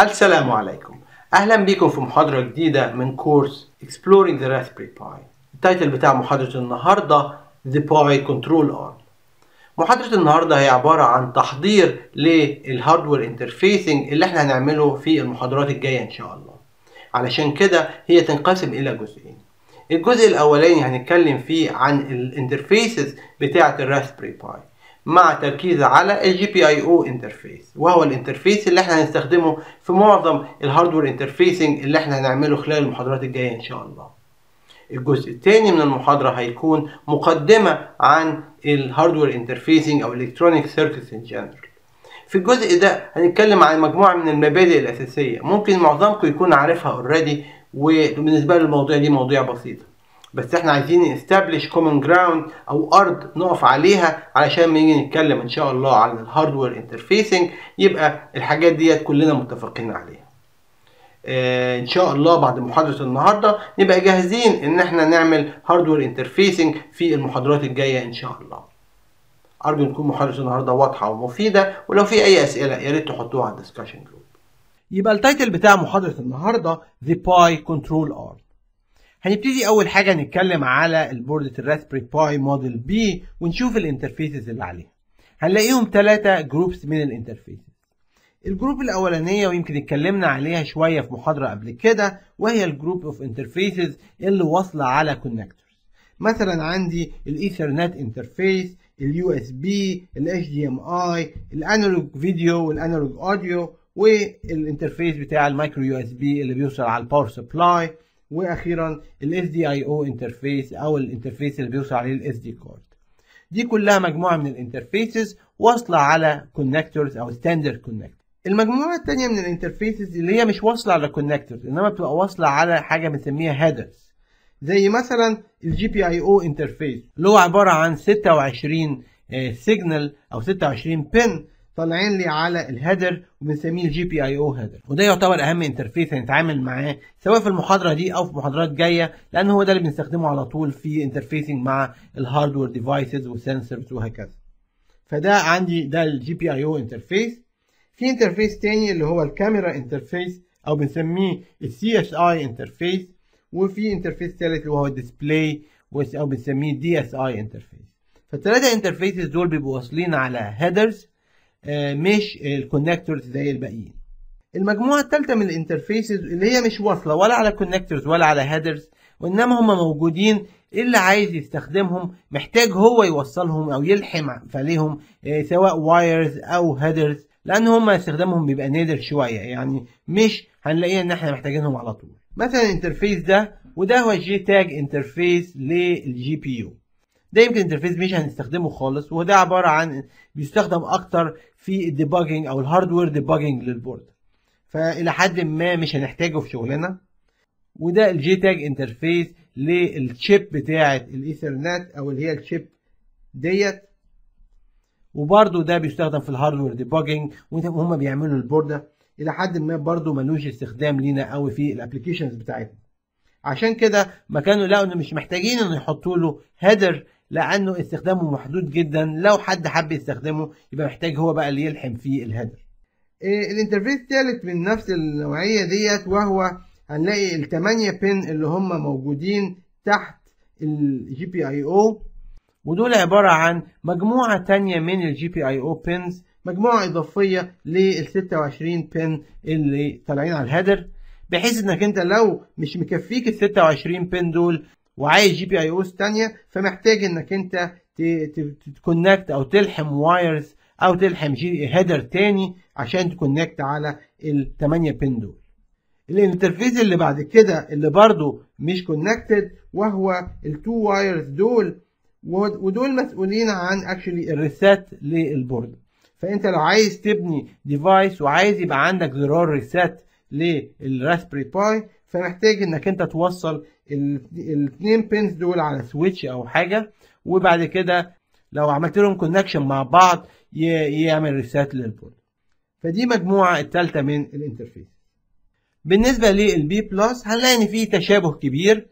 السلام عليكم. أهلا بكم في محاضرة جديدة من كورس Exploring the Raspberry Pi. ال title بتاع محاضرة النهاردة The Pi Control Arm. محاضرة النهاردة هي عبارة عن تحضير لل hardware interfacing اللي إحنا هنعمله في المحاضرات الجاية إن شاء الله. علشان كده هي تنقسم إلى جزئين. الجزء الأولاني هنتكلم فيه عن ال interfaces بتاعة ال Raspberry Pi مع تركيز على ال GPIO interface وهو ال interface اللي إحنا هنستخدمه في معظم ال hardware interfacing اللي إحنا هنعمله خلال المحاضرات الجاية إن شاء الله. الجزء الثاني من المحاضرة هيكون مقدمة عن ال hardware interfacing أو electronic circuits in general في الجزء ده هنتكلم عن مجموعة من المبادئ الأساسية ممكن معظمكم يكون عارفها already وبالنسبة للمواضيع دي مواضيع بسيطة. بس إحنا عايزين ن establish common ground أو ارض نقف عليها علشان نيجي نتكلم ان شاء الله عن ال hardware interfacing يبقى الحاجات ديت كلنا متفقين عليها. آه ان شاء الله بعد محاضرة النهارده نبقى جاهزين ان إحنا نعمل hardware interfacing في المحاضرات الجاية ان شاء الله. أرجو إن تكون محاضرة النهارده واضحة ومفيدة ولو في أي أسئلة يا ريت تحطوها على ال discussion group يبقى ال title بتاع محاضرة النهارده The Pi Control Arm. هنبتدي أول حاجة نتكلم على ال board ة ال Raspberry Pi Model B ونشوف ال interfaces اللي عليها. هنلاقيهم ثلاثة groups من ال interfaces ال group الأولانية ويمكن اتكلمنا عليها شوية في محاضرة قبل كده وهي ال group of interfaces اللي واصلة على connectors مثلا عندي ال Ethernet interface ال USB ال HDMI ال analog video وال analog audio وال interface بتاع ال micro USB اللي بيوصل على ال power supply وأخيرا IO interface أو ال interface اللي بيوصل عليه ال SD card دي كلها مجموعة من ال interfaces واصلة على connectors أو standard connector المجموعة الثانية من ال interfaces اللي هي مش واصلة على connectors إنما بتبقى واصلة على حاجة بنسميها headers زي مثلا IO interface اللي هو عبارة عن 26 signal أو 26 pin طالعين لي على ال header وبنسميه ال GPIO header وده يعتبر أهم interface هنتعامل معاه سواء في المحاضرة دي أو في محاضرات جاية لأن هو ده اللي بنستخدمه على طول في interfacing مع ال hardware devices و sensors وهكذا. فده عندي ده ال GPIO interface في interface تاني اللي هو ال camera interface أو بنسميه ال CSI interface وفي interface ثالث اللي هو ال display أو بنسميه DSI interface فالثلاثه interfaces دول بيبقوا واصلين على headers مش ال connectors زي الباقيين. المجموعة الثالثه من ال interfaces اللي هي مش واصلة ولا على connectors ولا على headers وإنما هم موجودين اللي عايز يستخدمهم محتاج هو يوصلهم أو يلحم عليهم سواء wires أو headers لأن هم استخدامهم بيبقى نادر شوية. يعني مش هنلاقيه إن إحنا محتاجينهم على طول. مثلا ال interface ده وده هو ال JTAG interface لل GPU. ده يمكن interface مش هنستخدمه خالص وده عبارة عن بيستخدم أكتر في ال debugging أو ال hardware debugging لل board. فإلى حد ما مش هنحتاجه في شغلنا. وده ال JTAG interface لل chip بتاعه الايثرنت أو اللي هي ال chip ديت. وبرده ده بيستخدم في ال hardware debugging وهم بيعملوا ال board إلى حد ما برده ملوش استخدام لينا قوي في ال applications بتاعتنا. عشان كده ما كانوا لقوا ان مش محتاجين إنه يحطوا له header لأنه استخدامه محدود جدا. لو حد حب يستخدمه يبقى محتاج هو بقى اللي يلحم فيه ال header إيه ال interface الثالث من نفس النوعية ديت وهو هنلاقي الثمانيه pin اللي هم موجودين تحت ال GPIO ودول عبارة عن مجموعة تانية من ال GPIO pins مجموعة إضافية لل 26 pin اللي طالعين على ال header بحيث إنك أنت لو مش مكفيك ال 26 pin دول وعايز GPIOs تانية فمحتاج إنك أنت ت connect أو تلحم wires أو تلحم جي header تاني عشان ت connect على ال 8 pin دول. ال interface اللي بعد كده اللي برضو مش connected وهو ال two wires دول ودول مسؤولين عن actually ال reset لل board. فأنت لو عايز تبني device وعايز يبقى عندك زرار reset لل Raspberry Pi فمحتاج إنك أنت توصل الاثنين pins دول على switch أو حاجة وبعد كده لو عملت لهم connection مع بعض يعمل reset لل board فدي مجموعة الثالثه من ال interface. بالنسبة لل B plus هنلاقي إن في تشابه كبير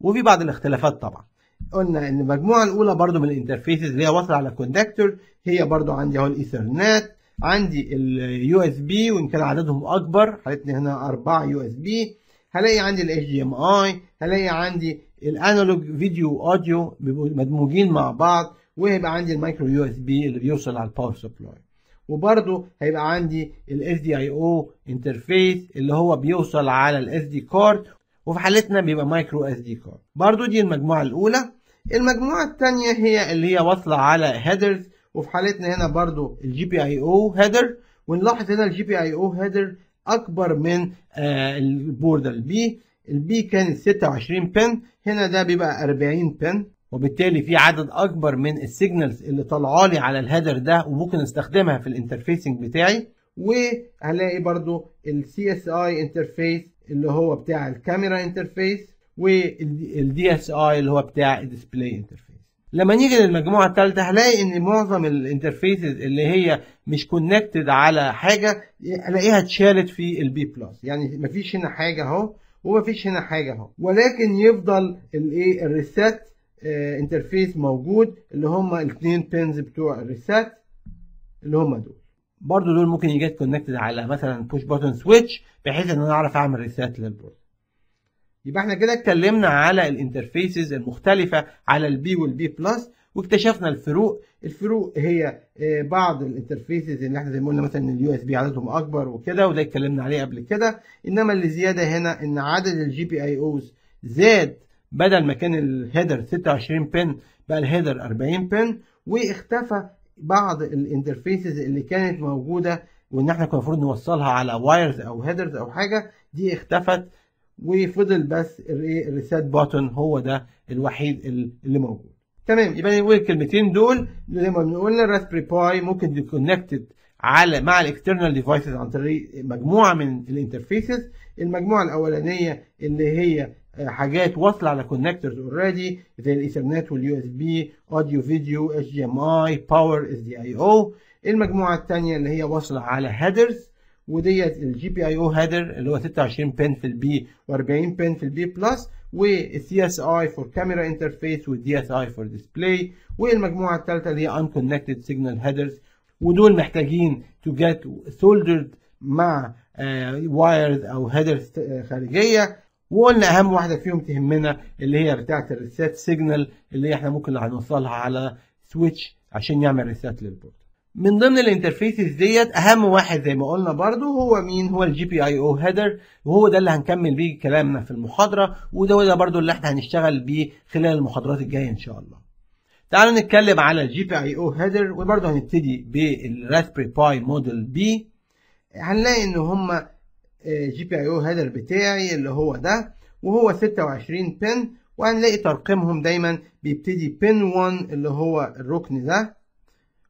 وفي بعض الاختلافات طبعا. قلنا إن المجموعة الأولى برضو من ال interfaces اللي هي واصلة على connector هي برضو عندي أهو الايثرنت عندي ال USB وإن كان عددهم أكبر حالتنا هنا أربعة USB هلاقي عندي ال HDMI هلاقي عندي ال analog video audio بيبقوا مدموجين مع بعض وهيبقى عندي ال micro USB اللي بيوصل على ال power supply وبرضه هيبقى عندي ال SDIO interface اللي هو بيوصل على ال SD card وفي حالتنا بيبقى micro SD card برضه دي المجموعة الأولى. المجموعة الثانية هي اللي هي واصلة على headers وفي حالتنا هنا برضه ال GPIO header ونلاحظ هنا ال GPIO header أكبر من آه ال board ال B ال B كانت 26 pin هنا ده بيبقى 40 pin وبالتالي في عدد أكبر من ال signals اللي طالعه لي على ال header ده وممكن أستخدمها في ال interfacing بتاعي. وهلاقي برضو ال CSI interface اللي هو بتاع ال camera interface وال DSI اللي هو بتاع ال display interface لما نيجي للمجموعة الثالثه هلاقي إن معظم ال interfaces اللي هي مش connected على حاجة الاقيها اتشالت في ال B plus يعني مفيش هنا حاجة أهو ومفيش هنا حاجة أهو. ولكن يفضل الايه ال reset interface موجود اللي هم الاثنين pins بتوع ال reset اللي هم دول. برضو دول ممكن ي get connected على مثلا push button switch بحيث إن أنا أعرف أعمل reset لل board. يبقى إحنا كده اتكلمنا على ال interfaces المختلفة على ال B وال B plus واكتشفنا الفروق. الفروق هي بعض ال interfaces اللي إحنا زي ما قلنا مثلا ال USB عددهم أكبر وكده وده اتكلمنا عليه قبل كده. إنما اللي زيادة هنا إن عدد ال GPIOs زاد بدل ما كان ال header 26 pin بقى ال header 40 pin واختفى بعض ال interfaces اللي كانت موجودة وإن إحنا كنا المفروض نوصلها على wires أو headers أو حاجة دي اختفت. وفضل بس ال reset button هو ده الوحيد اللي موجود. تمام يبقى نقول الكلمتين دول زي ما بنقول ال Raspberry Pi ممكن connected على مع ال external devices عن طريق مجموعة من ال interfaces المجموعة الأولانية اللي هي حاجات واصلة على connectors already زي الإيثرنت واليو إس بي اوديو فيديو اتش دي ام اي باور اس دي اي أو المجموعة الثانية اللي هي واصلة على headers وديت ال GPIO header اللي هو 26 pin في ال B و40 pin في ال B Plus وال CSI for camera interface وال DSI for display والمجموعة الثالثة اللي هي unconnected signal headers. ودول محتاجين to get soldered مع wires uh, أو headers خارجية. وقلنا أهم واحدة فيهم تهمنا اللي هي بتاعة ال reset signal اللي إحنا ممكن هنوصلها على switch عشان يعمل reset لل board. من ضمن ال interfaces ديت أهم واحد زي ما قلنا برضو هو مين؟ هو ال GPIO header وهو ده اللي هنكمل بيه كلامنا في المحاضرة وده وده برضو اللي إحنا هنشتغل بيه خلال المحاضرات الجاية إن شاء الله. تعالوا نتكلم على ال GPIO header وبرضو هنبتدي بال Raspberry Pi model B هنلاقي إن هم GPIO header بتاعي اللي هو ده وهو 26 pin وهنلاقي ترقيمهم دايما بيبتدي pin 1 اللي هو الركن ده.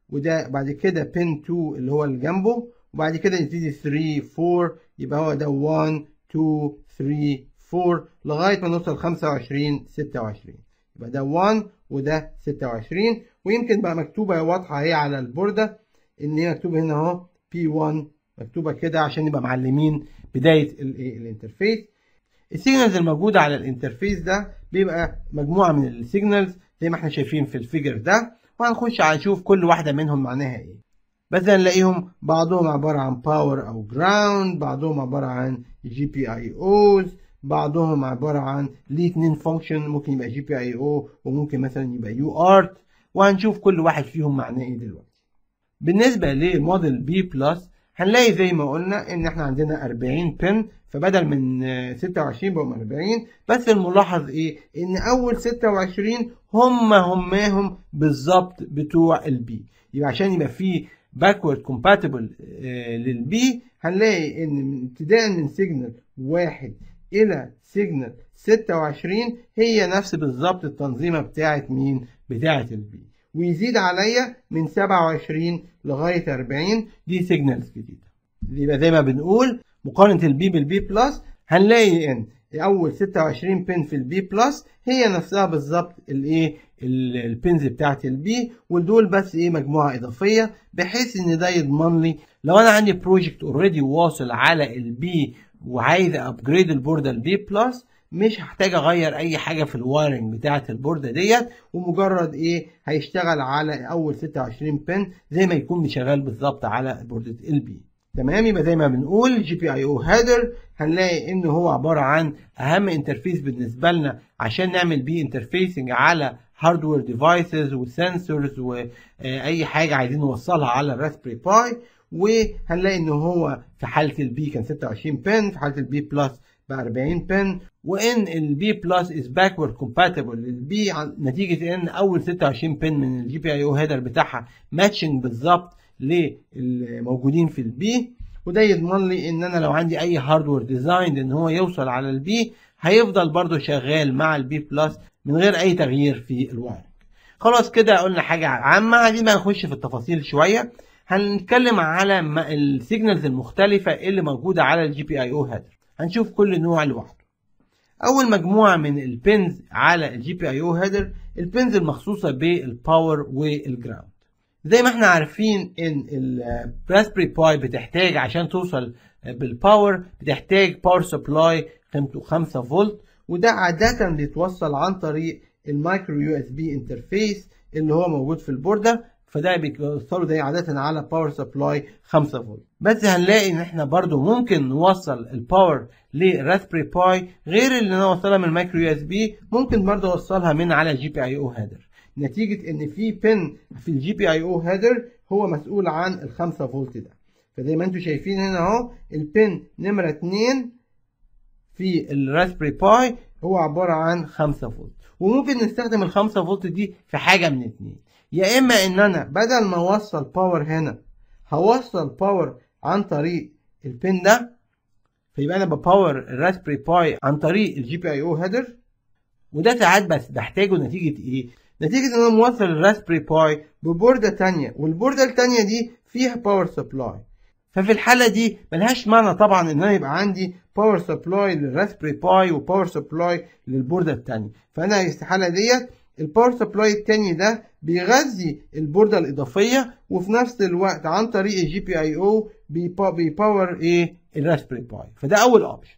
وده بعد كده pin 2 اللي هو اللي جنبه وبعد كده يبتدي 3 4 يبقى هو ده 1 2 3 4 لغاية ما نوصل 25 26 يبقى ده 1 وده 26 ويمكن بقى مكتوبة واضحة اهي على البوردة ان هي مكتوبة هنا اهو P 1 مكتوبة كده عشان نبقى معلمين بداية ال interface. ال signals الموجودة على ال interface ده بيبقى مجموعة من ال signals زي ما إحنا شايفين في ال figure ده. وهنخش هنشوف كل واحدة منهم معناها إيه. بس هنلاقيهم بعضهم عبارة عن power أو ground بعضهم عبارة عن GPIOs بعضهم عبارة عن ليه function ممكن يبقى GPIO وممكن مثلا يبقى UART وهنشوف كل واحد فيهم معناه إيه دلوقتي. بالنسبة ل model B Plus هنلاقي زي ما قلنا إن إحنا عندنا 40 pin فبدل من 26 بقوا 40 بس الملاحظ إيه؟ إن أول 26 هم هماهم بالظبط بتوع ال B يبقى عشان يبقى في backward compatible لل B هنلاقي إن ابتداء من signal واحد إلى signal 26 هي نفس بالظبط التنظيمة بتاعت مين؟ بتاعت ال B ويزيد عليا من 27 لغاية 40 دي signals جديدة. يبقى زي ما بنقول مقارنة ال B بال B Plus هنلاقي إن أول 26 pin في ال B Plus هي نفسها بالظبط الايه ال pins بتاعت ال B ودول بس إيه مجموعة إضافية بحيث إن ده يضمن لي لو أنا عندي project already واصل على ال B وعايز upgrade البورده ال B Plus مش هحتاج أغير أي حاجة في ال wiring بتاعة البورده ديت ومجرد إيه هيشتغل على أول 26 بن زي ما يكون شغال بالظبط على بورده ال B تمام؟ يبقى زي ما بنقول GPIO header هنلاقي إن هو عبارة عن أهم interface بالنسبة لنا عشان نعمل بيه interfacing على hardware devices و sensors وأي حاجة عايزين نوصلها على ال Raspberry Pi وهنلاقي إن هو في حالة ال B كان 26 pin في حالة ال B Plus ب 40 pin وان ال B Plus is backward compatible لل B نتيجة إن أول 26 pin من ال GPIO header بتاعها matching بالظبط للموجودين في ال B وده يضمن لي إن أنا لو عندي أي hardware design إن هو يوصل على ال B هيفضل برضو شغال مع ال B Plus من غير أي تغيير في ال wiring خلاص كده قلنا حاجة عامة. عايزين بقى نخش في التفاصيل شوية. هنتكلم على ال signals المختلفة اللي موجودة على ال GPIO header هنشوف كل نوع لوحده. أول مجموعة من ال pins على ال GPIO header ال pins المخصوصة بال power وال ground زي ما إحنا عارفين إن ال Raspberry Pi بتحتاج عشان توصل بال power بتحتاج power supply قيمته 5 فولت وده عادة بيتوصل عن طريق ال micro USB interface اللي هو موجود في البوردة فده بيوصلوا ده عادة على power supply 5 فولت. بس هنلاقي إن إحنا برضو ممكن نوصل ال power لل Raspberry Pi غير اللي نوصلها من ال micro USB ممكن برضو أوصلها من على GPIO header نتيجة إن في pin في ال GPIO header هو مسؤول عن ال 5 فولت ده. فزي ما أنتم شايفين هنا أهو ال pin نمرة 2 في ال Raspberry Pi هو عبارة عن 5 فولت. وممكن نستخدم ال 5 فولت دي في حاجة من اتنين. يا إما إن أنا بدل ما أوصل power هنا هوصل power عن طريق ال pin ده فيبقى أنا ب power ال Raspberry Pi عن طريق ال GPIO header وده ساعات بس بحتاجه نتيجة إيه؟ نتيجة إن أنا موصل ال Raspberry Pi ببوردة تانية والبوردة التانية دي فيها power supply ففي الحالة دي ملهاش معنى طبعا إن أنا يبقى عندي power supply لل Raspberry Pi و power supply للبوردة التانية. فأنا في الحالة ديت ال power supply التاني ده بيغذي البوردة الإضافية وفي نفس الوقت عن طريق ال GPIO بي power إيه؟ ال Raspberry Pi. فده أول option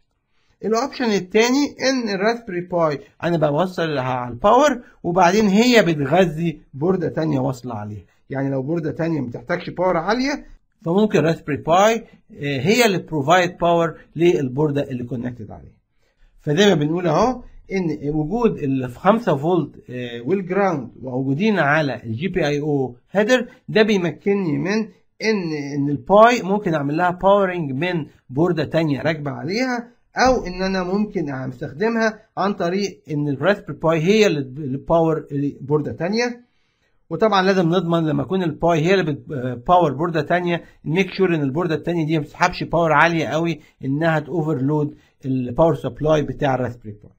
ال option التاني إن ال Raspberry Pi. أنا بوصلها على ال power وبعدين هي بتغذي بوردة تانية واصلة عليها. يعني لو بوردة تانية متحتاجش power عالية فممكن Raspberry Pi هي اللي provide power للبوردة اللي connected عليها. فزي ما بنقول أهو إن وجود ال 5 فولت وال ground موجودين على ال GPIO header ده بيمكنني من إن إن ال Pi ممكن أعمل لها powering من بوردة تانية راكبة عليها أو إن أنا ممكن أستخدمها عن طريق إن ال Raspberry Pi هي اللي power بوردة تانية. وطبعا لازم نضمن لما يكون ال Pi هي اللي بت power بوردة تانية make sure إن البوردة التانية دي ما بتسحبش power عالية قوي إنها ت overload ال power supply بتاع ال Raspberry Pi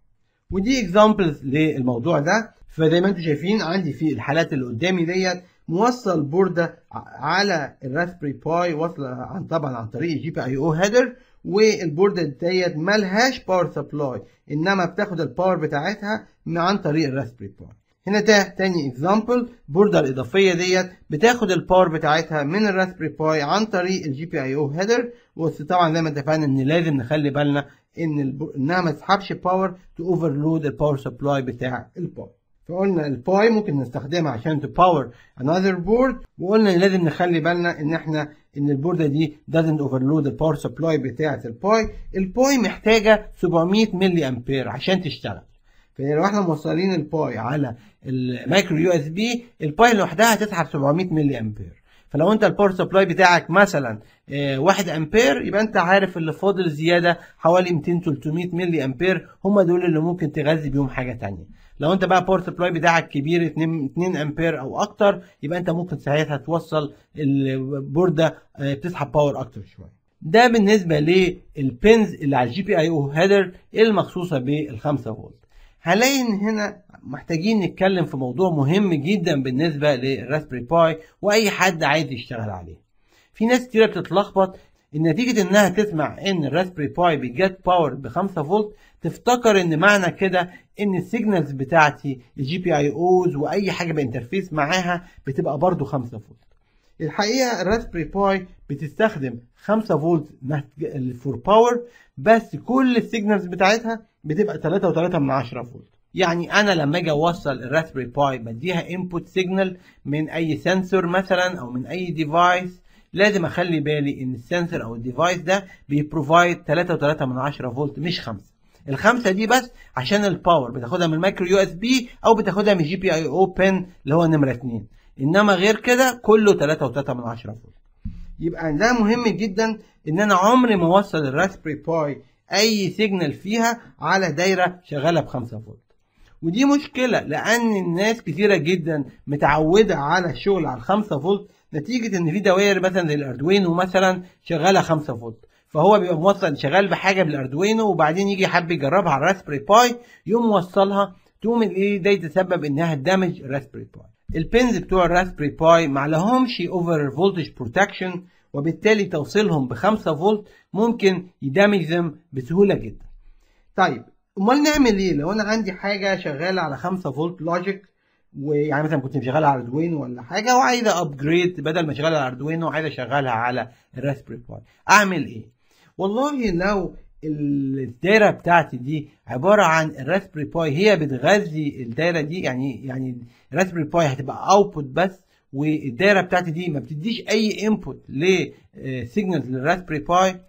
ودي examples للموضوع ده. فزي ما أنتم شايفين عندي في الحالات اللي قدامي ديت موصل بورده على ال Raspberry Pi واصله عن طبعا عن طريق ال GPIO header والبورده ديت مالهاش power supply إنما بتاخد ال power بتاعتها عن طريق ال Raspberry Pi هنا ده تاني example البوردة الإضافية ديت بتاخد ال power بتاعتها من ال Raspberry Pi عن طريق ال GPIO header بس طبعا زي ما اتفقنا إن لازم نخلي بالنا إن. إنها ما تسحبش power to overload ال power supply بتاع ال Pi فقلنا ال Pi ممكن نستخدمها عشان ت power another board وقلنا لازم نخلي بالنا إن إحنا إن البوردة دي doesn't overload ال power supply بتاعة ال Pi ال Pi محتاجة 700 ملي امبير عشان تشتغل. فلو إحنا موصلين ال Pi على ال micro USB ال Pi لوحدها هتسحب 700 ملي امبير فلو انت ال power supply بتاعك مثلا 1 أمبير يبقى انت عارف اللي فاضل زيادة حوالي 200 300 ملي أمبير هم دول اللي ممكن تغذي بيهم حاجة تانية. لو انت بقى ال power supply بتاعك كبير 2 2 أمبير أو أكتر يبقى انت ممكن ساعتها توصل البورده بتسحب power أكتر شوية. ده بالنسبة لل pins اللي على ال GPIO header المخصوصة بال 5 فولت. هنلاقي إن هنا محتاجين نتكلم في موضوع مهم جدا بالنسبة لل Raspberry Pi وأي حد عايز يشتغل عليه. في ناس كتير بتتلخبط إن نتيجة إنها تسمع إن ال Raspberry Pi بي get power ب 5 فولت تفتكر إن معنى كده إن ال signals بتاعتي ال GPIOs وأي حاجة ب interface معاها بتبقى برضو 5 فولت. الحقيقة ال Raspberry Pi بتستخدم 5 فولت for power بس كل ال signals بتاعتها بتبقى 3.3 من 10 فولت. يعني أنا لما أجي أوصل ال Raspberry Pi بديها input signal من أي sensor مثلا أو من أي device لازم أخلي بالي إن ال sensor أو ال device ده بي provide 3.3 من 10 فولت مش 5 الخمسة دي بس عشان ال power بتاخدها من ال micro USB أو بتاخدها من GPIO pin اللي هو نمرة 2 إنما غير كده كله 3.3 من 10 فولت. يبقى ده مهم جدا إن أنا عمري ما أوصل ال Raspberry Pi أي signal فيها على دايرة شغالة ب 5 فولت. ودي مشكلة لأن الناس كتيرة جدا متعودة على الشغل على 5 فولت نتيجة إن في دوائر مثلا زي ال Arduino مثلا شغالة 5 فولت. فهو بيبقى موصل شغال بحاجة بال Arduino وبعدين يجي حب يجربها على ال Raspberry Pi يقوم موصلها تقوم الايه ده يتسبب إنها تدمج الراسبري باي البنز بتوع الراسبري باي ما لهمش over voltage protection وبالتالي توصيلهم ب 5 فولت ممكن ي damage هم بسهولة جدا. طيب أمال نعمل إيه؟ لو أنا عندي حاجة شغالة على 5 فولت logic ويعني مثلا كنت مشغلها على Arduino ولا حاجة وعايز upgrade بدل ما أشغلها على Arduino عايز أشغلها على ال Raspberry Pi أعمل إيه؟ والله لو الدايرة بتاعتي دي عبارة عن ال Raspberry Pi هي بتغذي الدايرة دي يعني يعني ال Raspberry Pi هتبقى output بس والدايرة بتاعتي دي ما بتديش أي input ل signals لل Raspberry Pi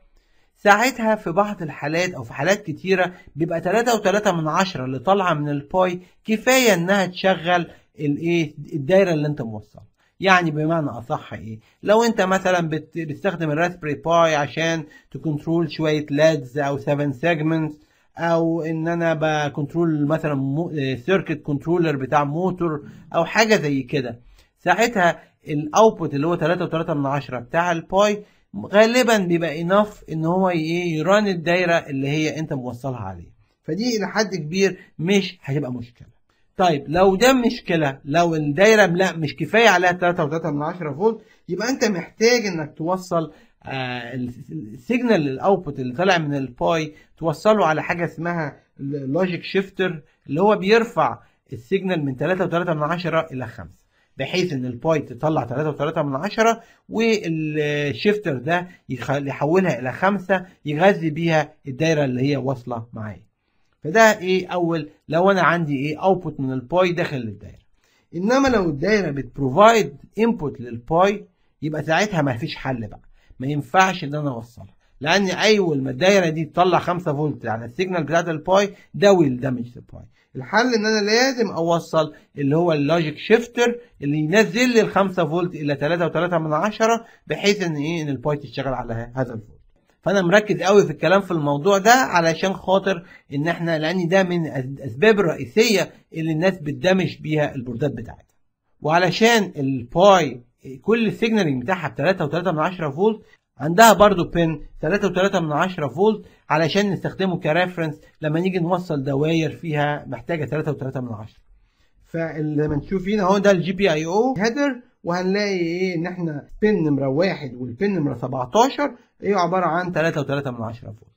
ساعتها في بعض الحالات أو في حالات كتيرة بيبقى 3 و3 من عشرة اللي طالعة من ال Pi كفاية إنها تشغل الايه الدايرة اللي أنت موصلها. يعني بمعنى أصح إيه؟ لو أنت مثلا بتستخدم ال Raspberry Pi عشان ت control شوية LEDs أو 7 segments أو إن أنا ب control مثلا circuit controller بتاع موتور أو حاجة زي كده. ساعتها ال output اللي هو 3 و3 من عشرة بتاع ال Pi غالبا بيبقى enough إن هو إيه ي run الدايرة اللي هي أنت موصلها عليه فدي إلى حد كبير مش هتبقى مشكلة. طيب لو ده مشكلة لو الدايرة لا مش كفاية عليها 3.3 من 10 فولت يبقى أنت محتاج إنك توصل آه ال signal ال output اللي طالع من ال Pi توصله على حاجة اسمها logic shifter اللي هو بيرفع ال signal من 3.3 من 10 إلى 5 بحيث إن ال Pi تطلع 3.3 من 10 وال shifter ده يحولها إلى 5 يغذي بيها الدايرة اللي هي واصلة معايا. فده إيه أول؟ لو أنا عندي إيه output من ال Pi داخل الدايره إنما لو الدايرة بت provide input لل Pi يبقى ساعتها ما فيش حل بقى. ما ينفعش إن أنا أوصلها. لأن أول ما الدايرة دي تطلع 5 فولت على ال signal بتاعت ال Pi ده will damage ال Pi الحل إن أنا لازم أوصل اللي هو ال logic shifter اللي ينزل لي ال 5 فولت إلى 3.3 من 10 بحيث إن إيه إن ال Pi تشتغل على هذا الفولت. فأنا مركز قوي في الكلام في الموضوع ده علشان خاطر إن إحنا لأن ده من الأسباب الرئيسية اللي الناس بت damage بيها البوردات بتاعتها. وعلشان ال Pi كل ال signaling بتاعها ب 3.3 من 10 فولت عندها برضو pin 3.3 من 10 فولت علشان نستخدمه ك reference. لما نيجي نوصل دواير فيها محتاجة 3.3 من 10 فزي ما نشوف هنا اهو ده ال GPIO header وهنلاقي إيه؟ إن إحنا pin نمرة واحد وال pin نمرة 17 إيه عبارة عن 3.3 من 10 فولت.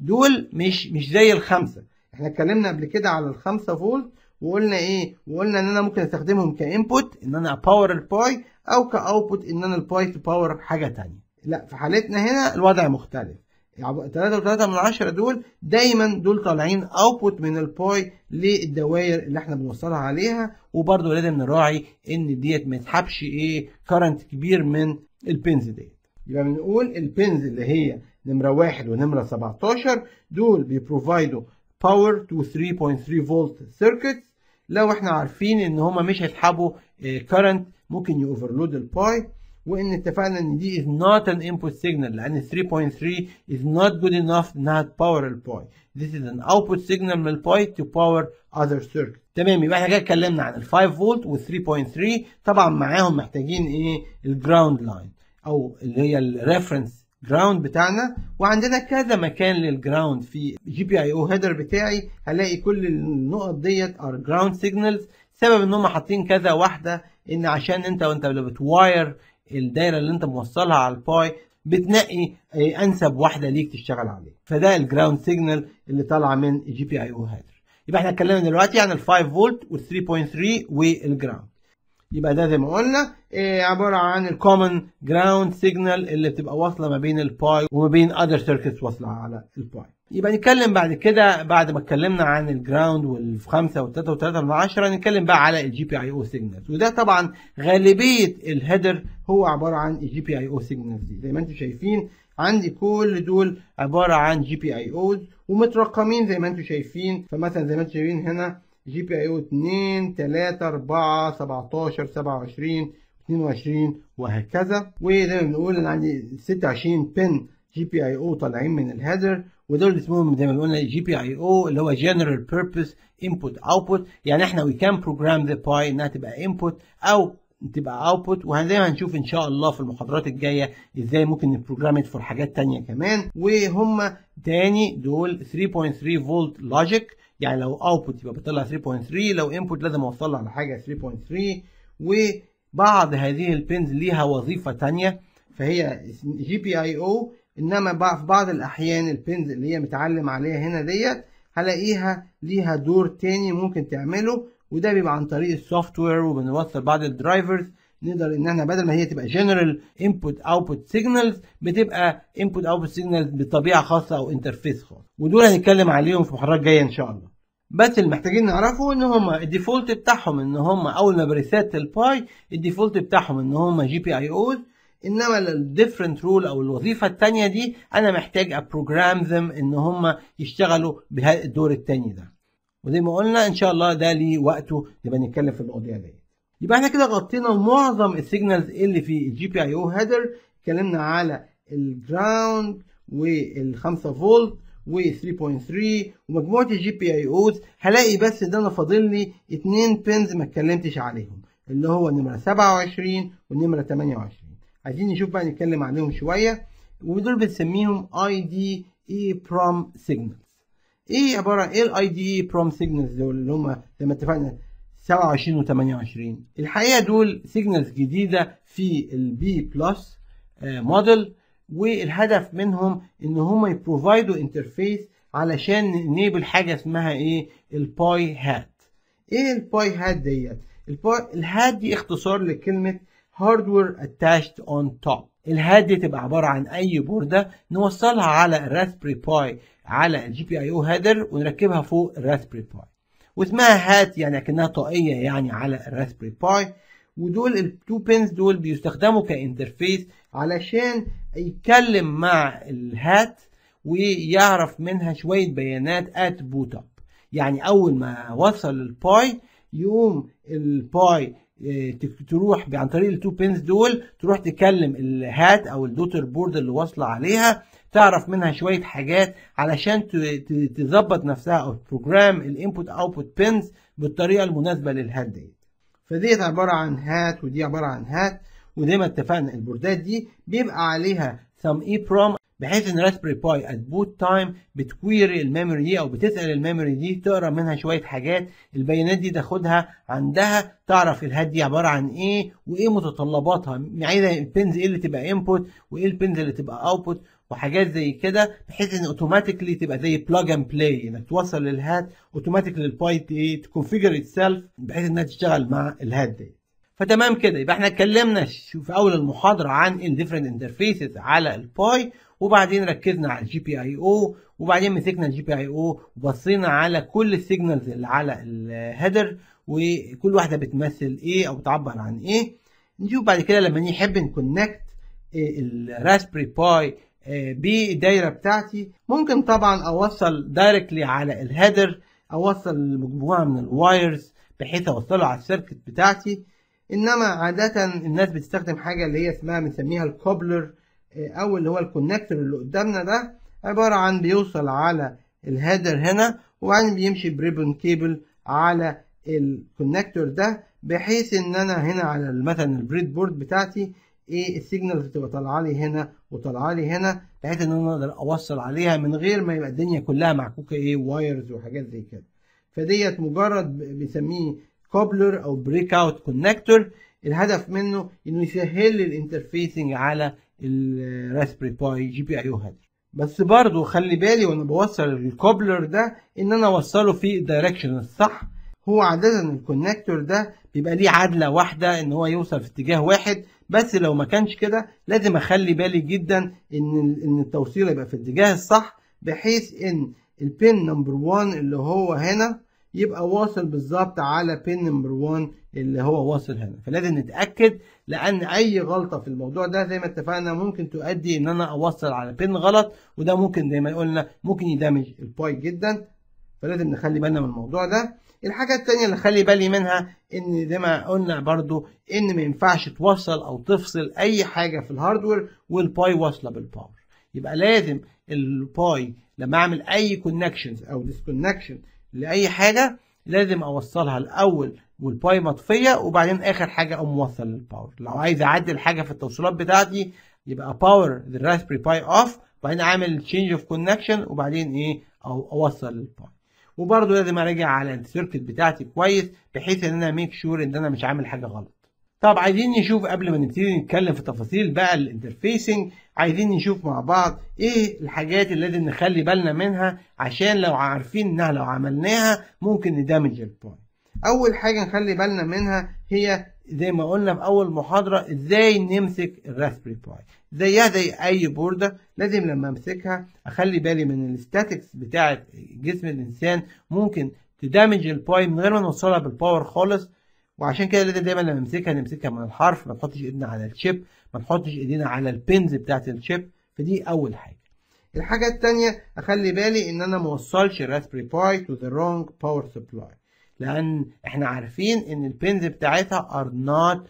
دول مش مش زي الخمسة. إحنا اتكلمنا قبل كده على الخمسة فولت وقلنا إيه؟ وقلنا ان أنا ممكن استخدمهم ك input ان أنا ا power ال Pi أو ك output ان أنا ال Pi ت power حاجة تانية. لا في حالتنا هنا الوضع مختلف. يعني 3 من 10 دول دايما دول طالعين output من ال Pi للدوائر اللي إحنا بنوصلها عليها. وبرضه لازم نراعي إن ديت ما تسحبش إيه current كبير من ال pins ديت. يبقى بنقول ال pins اللي هي نمرة واحد ونمرة 17 دول بي provide وا power to 3.3 volt circuit لو إحنا عارفين إن هما مش هيسحبوا current ممكن ي overload ال Pi وإن اتفقنا إن دي is not an input signal لأن 3.3 is not good enough انها ت power ال Pi this is an output signal من ال Pi to power other circuit تمام يبقى إحنا كده اتكلمنا عن ال 5 فولت وال 3.3 طبعا معاهم محتاجين إيه؟ ال ground line أو اللي هي ال reference ground بتاعنا. وعندنا كذا مكان لل ground في GPIO header بتاعي هلاقي كل النقط ديت are ground signals سبب إن هم حاطين كذا واحدة إن عشان أنت وأنت بت wire الدايرة اللي انت موصلها على ال Pi بتنقي انسب واحدة ليك تشتغل عليها فده ال ground signal اللي طالعة من GPIO header يبقى إحنا اتكلمنا دلوقتي عن ال 5 فولت وال 3.3 وال ground يبقى ده زي ما قلنا. إيه عبارة عن ال common ground signal اللي بتبقى واصلة ما بين ال Pi وما بين other circuits واصلة على ال Pi يبقى نتكلم بعد كده بعد ما اتكلمنا عن ال ground والخمسة والتلاتة والتلاتة من عشرة نتكلم بقى على ال GPIO signals وده طبعا غالبية ال header هو عبارة عن ال GPIO signals دي. زي ما أنتم شايفين عندي كل دول عبارة عن GPIOs ومترقمين زي ما أنتم شايفين. فمثلا زي ما أنتم شايفين هنا GPIO 2 3 4 17 27 22 وهكذا. وزي ما بنقول أنا عندي 26 pin GPIO طالعين من ال header ودول اسمهم زي ما قلنا GPIO اللي هو general purpose input output يعني إحنا we can program the Pi إنها تبقى input أو تبقى output وزي ما هنشوف إن شاء الله في المحاضرات الجاية إزاي ممكن ن program for حاجات تانية كمان. وهم تاني دول 3.3 volt logic يعني لو output يبقى بيطلع 3.3 لو input لازم أوصل على حاجة 3.3 وبعض هذه ال pins ليها وظيفة تانية فهي GPIO إنما في بعض الأحيان ال pins اللي هي متعلم عليها هنا ديت هلاقيها ليها دور تاني ممكن تعمله وده بيبقى عن طريق ال software وبنوصل بعض ال drivers نقدر إن إحنا بدل ما هي تبقى general input output signals بتبقى input output signals بطبيعة خاصة أو interface خاص. ودول هنتكلم عليهم في محاضرات جاية إن شاء الله. بس اللي محتاجين نعرفه إن هم ال default بتاعهم إن هم أول ما ب reset ال Pi ال default بتاعهم إن هم GPIOs. إنما ال different role أو الوظيفة الثانية دي أنا محتاج أ program them إن هم يشتغلوا بالدور الثاني ده. وزي ما قلنا إن شاء الله ده ليه وقته نبقى نتكلم في المواضيع دي يبقى إحنا كده غطينا معظم ال signals اللي في ال GPIO header اتكلمنا على ال ground وال5 فولت و 3.3 ومجموعة ال GPIOs هلاقي بس ان أنا فاضل لي اتنين pins ما اتكلمتش عليهم اللي هو النمرة 27 والنمرة 28 عايزين نشوف بقى نتكلم عليهم شوية ودول بنسميهم ID EEPROM signals إيه عبارة إيه ال ID EEPROM signals دول اللي هم زي ما اتفقنا 27 و 28 الحقيقة دول signals جديدة في ال B plus موديل والهدف منهم إن هم ي provide وا interface علشان ن enable حاجة اسمها إيه؟ ال Pi HAT إيه ال Pi HAT ديت؟ ال HAT دي اختصار لكلمة hardware attached on top ال HAT دي تبقى عبارة عن أي board ة نوصلها على ال Raspberry Pi على ال GPIO header ونركبها فوق ال Raspberry Pi واسمها HAT يعني كانها طاقية يعني على ال Raspberry Pi ودول ال two pins دول بيستخدموا ك interface علشان يتكلم مع ال HAT ويعرف منها شوية بيانات at boot up يعني أول ما وصل ال Pi يقوم ال Pi تروح عن طريق ال two pins دول تروح تكلم ال HAT أو ال daughter board اللي واصلة عليها تعرف منها شوية حاجات علشان تظبط نفسها أو program ال input output pins بالطريقة المناسبة لل HAT ديت. فديت عبارة عن HAT ودي عبارة عن HAT. وزي ما اتفقنا ال board ات دي بيبقى عليها some EEPROM بحيث إن Raspberry Pi at boot time بت query ال memory دي أو بتسأل ال memory دي تقرأ منها شوية حاجات. البيانات دي تاخدها عندها تعرف ال HAT دي عبارة عن إيه وإيه متطلباتها عايزة ال pins إيه اللي تبقى input وإيه ال pins اللي تبقى output وحاجات زي كده بحيث إن automatically تبقى زي plug and play إنك توصل لل HAT automatically الـ Pi إيه ت configure itself بحيث إنها تشتغل مع الـ HAT دي. فتمام كده. يبقى إحنا اتكلمنا في أول المحاضرة عن ال different interfaces على الـ Pi وبعدين ركزنا على الجي بي اي أو وبعدين مسكنا الجي بي اي أو وبصينا على كل ال signals اللي على ال header وكل واحدة بتمثل إيه أو بتعبر عن إيه نشوف بعد كده لما نحب ن connect ال Raspberry Pi بالدايرة بتاعتي. ممكن طبعا أوصل directly على ال header أوصل مجموعة من ال wires بحيث أوصله على ال circuit بتاعتي. إنما عادة الناس بتستخدم حاجة اللي هي اسمها بنسميها ال cobbler أو اللي هو ال connector اللي قدامنا ده عبارة عن بيوصل على ال header هنا وبعدين بيمشي ب ribbon cable على ال connector ده بحيث إن أنا هنا على مثلا ال breadboard بتاعتي إيه ال signals بتبقى طالعة لي هنا وطالعه لي هنا بحيث إن أنا أقدر أوصل عليها من غير ما يبقى الدنيا كلها معكوكة إيه wires وحاجات زي كده. فديت مجرد بيسميه cobbler أو breakout connector الهدف منه إنه يسهل لي ال interfacing على ال Raspberry Pi GPIO header بس برضو خلي بالي وأنا بوصل ال cobbler ده إن أنا أوصله في ال direction الصح. هو عادة ال connector ده بيبقى ليه عدلة واحدة إن هو يوصل في اتجاه واحد بس لو ما كانش كده لازم أخلي بالي جدا إن إن التوصيل يبقى في الاتجاه الصح بحيث إن ال pin number 1 اللي هو هنا يبقى واصل بالظبط على pin number 1 اللي هو واصل هنا. فلازم نتأكد لأن أي غلطة في الموضوع ده زي ما اتفقنا ممكن تؤدي إن أنا أوصل على pin غلط وده ممكن زي ما قلنا ممكن ي damage ال Pi جدا. فلازم نخلي بالنا من الموضوع ده. الحاجة التانية اللي خلي بالي منها إن زي ما قلنا برضو إن ما ينفعش توصل أو تفصل أي حاجة في ال hardware وال Pi واصلة بال power يبقى لازم ال Pi لما أعمل أي connections أو disconnection لأي حاجة لازم أوصلها الأول وال Pi مطفية وبعدين آخر حاجة أقوم موصل لل power لو عايز أعدل حاجة في التوصيلات بتاعتي يبقى power the Raspberry Pi off وبعدين أعمل change of connection وبعدين إيه أو أوصل لل Pi وبرضه لازم أراجع على ال circuit بتاعتي كويس بحيث إن أنا make sure إن أنا مش عامل حاجة غلط. طب عايزين نشوف قبل ما نبتدي نتكلم في تفاصيل بقى ال interfacing عايزين نشوف مع بعض إيه الحاجات اللي لازم نخلي بالنا منها عشان لو عارفين إنها لو عملناها ممكن ن damage ال Pi أول حاجة نخلي بالنا منها هي زي ما قلنا في أول محاضرة إزاي نمسك ال Raspberry Pi زيها زي أي board لازم لما أمسكها أخلي بالي من ال statics بتاعه جسم الإنسان ممكن ت damage ال Pi من غير ما نوصلها بال power خالص. وعشان كده لازم دايما لما نمسكها نمسكها من الحرف ما نحطش إيدنا على ال chip ما نحطش إيدينا على ال pins بتاعه ال chip فدي أول حاجة. الحاجة الثانية أخلي بالي إن أنا ما اوصلش ال Raspberry Pi to the wrong power supply لأن إحنا عارفين ان ال pins بتاعتها are not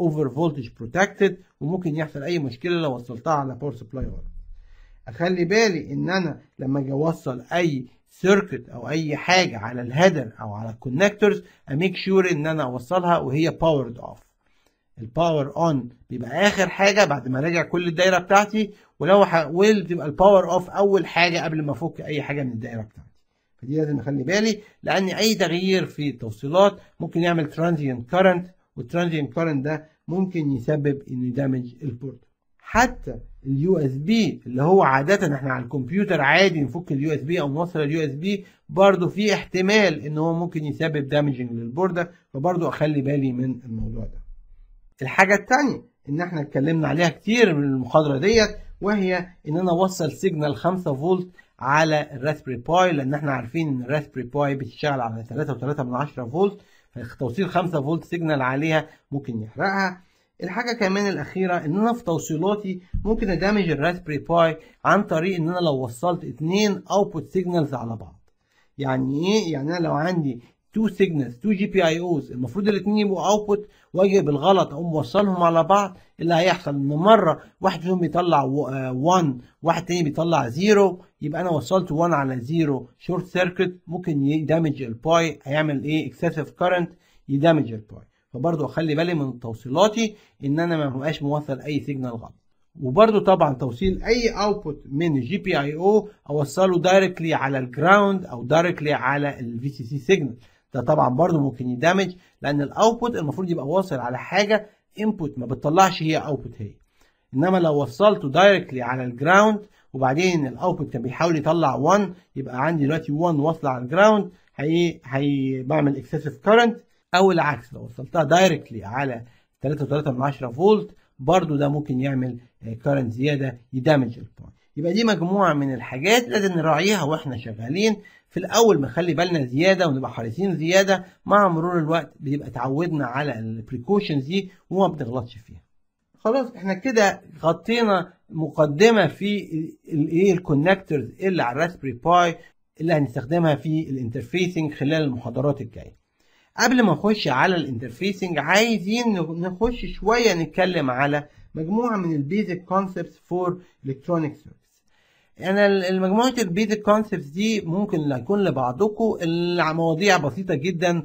over voltage protected وممكن يحصل اي مشكلة لو وصلتها على power supply غلط. اخلي بالي ان أنا لما أجي اوصل اي circuit أو اي حاجة على ال header أو على ال connectors ا make sure ان أنا اوصلها وهي powered off ال power on بيبقى آخر حاجة بعد ما راجع كل الدايرة بتاعتي ولو حاولت تبقى ال power off أول حاجة قبل ما أفك أي حاجة من الدايرة بتاعتي. فدي لازم اخلي بالي لأن أي تغيير في التوصيلات ممكن يعمل transient current وال transient current ده ممكن يسبب انه ي damage ال board حتى ال USB اللي هو عاده إحنا على الكمبيوتر عادي نفك ال USB أو نوصل ال USB برضه في احتمال إن هو ممكن يسبب damaging لل board فبرضه أخلي بالي من الموضوع ده. الحاجة الثانية إن إحنا اتكلمنا عليها كتير من المحاضرة ديت وهي إن أنا أوصل signal 5 فولت على ال Raspberry Pi لأن إحنا عارفين إن ال Raspberry Pi بتشتغل على 3.3 من 10 فولت فتوصيل 5 فولت signal عليها ممكن يحرقها الحاجة كمان الأخيرة إن أنا في توصيلاتي ممكن أ damage ال Raspberry Pi عن طريق إن أنا لو وصلت اتنين output signals على بعض. يعني إيه؟ يعني أنا لو عندي two signals two GPIOs المفروض الاثنين يبقوا output وأجي بالغلط أقوم موصلهم على بعض اللي هيحصل إن مرة واحد فيهم بيطلع 1 واحد تاني بيطلع 0 يبقى أنا وصلت 1 على 0 short circuit ممكن ي damage ال Pi هيعمل إيه؟ excessive current ي damage ال Pi فبرضه أخلي بالي من توصيلاتي إن أنا ما بقاش موصل أي signal غلط. وبرضه طبعا توصيل أي output من ال GPIO أوصله directly على ال ground أو directly على ال VCC signal ده طبعا برضه ممكن ي damage لأن ال output المفروض يبقى واصل على حاجة input ما بتطلعش هي output هي. إنما لو وصلته directly على ال ground وبعدين ال output كان بيحاول يطلع 1 يبقى عندي دلوقتي 1 واصله على ال ground هي هي بعمل excessive current أو العكس لو وصلتها directly على 3.3 من 10 فولت برضو ده ممكن يعمل current زيادة ي damage ال Pi يبقى دي مجموعة من الحاجات لازم نراعيها وإحنا شغالين. في الأول بنخلي بالنا زيادة ونبقى حريصين زيادة. مع مرور الوقت بيبقى اتعودنا على ال precautions دي وما بنغلطش فيها. خلاص إحنا كده غطينا مقدمة في الايه ال connectors اللي على ال Raspberry Pi اللي هنستخدمها في ال interfacing خلال المحاضرات الجاية. قبل ما نخش على ال interfacing عايزين نخش شوية نتكلم على مجموعة من ال basic concepts for electronic circuits أنا المجموعة ال basic concepts دي ممكن يكون لبعضكم المواضيع بسيطة جدا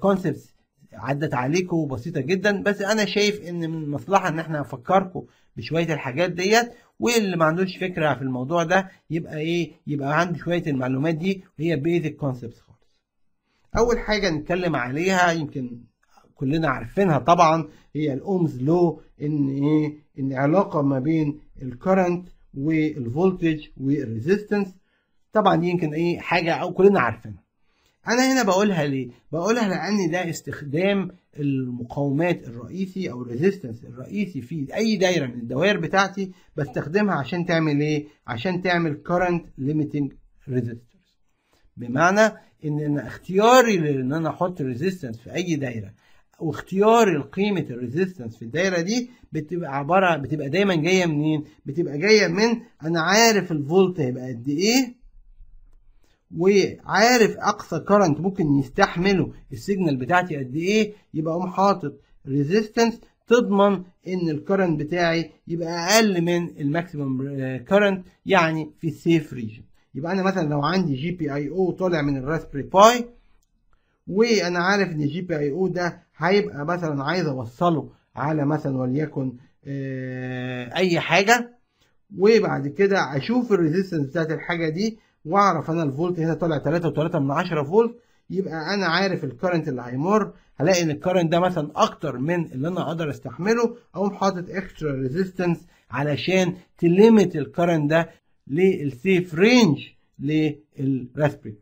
concepts عدت عليكم بسيطه جدا. بس أنا شايف إن من المصلحه إن إحنا نفكركم بشوية الحاجات ديت واللي ما عندوش فكرة في الموضوع ده يبقى إيه؟ يبقى عنده شوية المعلومات دي وهي basic concepts خالص. أول حاجة نتكلم عليها يمكن كلنا عارفينها طبعا هي ال Ohm's law إن إيه؟ إن علاقة ما بين ال current وال voltage وال resistance طبعا دي يمكن إيه؟ حاجة أو كلنا عارفينها. أنا هنا بقولها ليه؟ بقولها لأن ده استخدام المقاومات الرئيسي أو ال resistance الرئيسي في أي دايرة من الدوائر بتاعتي بستخدمها عشان تعمل إيه؟ عشان تعمل current limiting resistors. بمعنى إن أنا اختياري لإن أنا أحط resistance في أي دايرة واختياري لقيمة ال resistance في الدايرة دي بتبقى عباره بتبقى دايما جاية منين؟ بتبقى جاية من أنا عارف الفولت هيبقى قد إيه؟ وعارف أقصى current ممكن يستحمله ال signal بتاعتي قد إيه يبقى أقوم حاطط resistance تضمن إن ال current بتاعي يبقى أقل من ال maximum current يعني في ال safe region يبقى أنا مثلا لو عندي GPIO طالع من ال Raspberry Pi وأنا عارف إن ال GPIO ده هيبقى مثلا عايز أوصله على مثلا وليكن أي حاجة وبعد كده أشوف ال resistance بتاعت الحاجة دي واعرف أنا الفولت هنا طالع 3.3 من 10 فولت يبقى أنا عارف ال current اللي هيمر هلاقي إن ال current ده مثلا أكتر من اللي أنا أقدر أستحمله أقوم حاطط extra resistance علشان ت limit ال current ده لل safe range لل Raspberry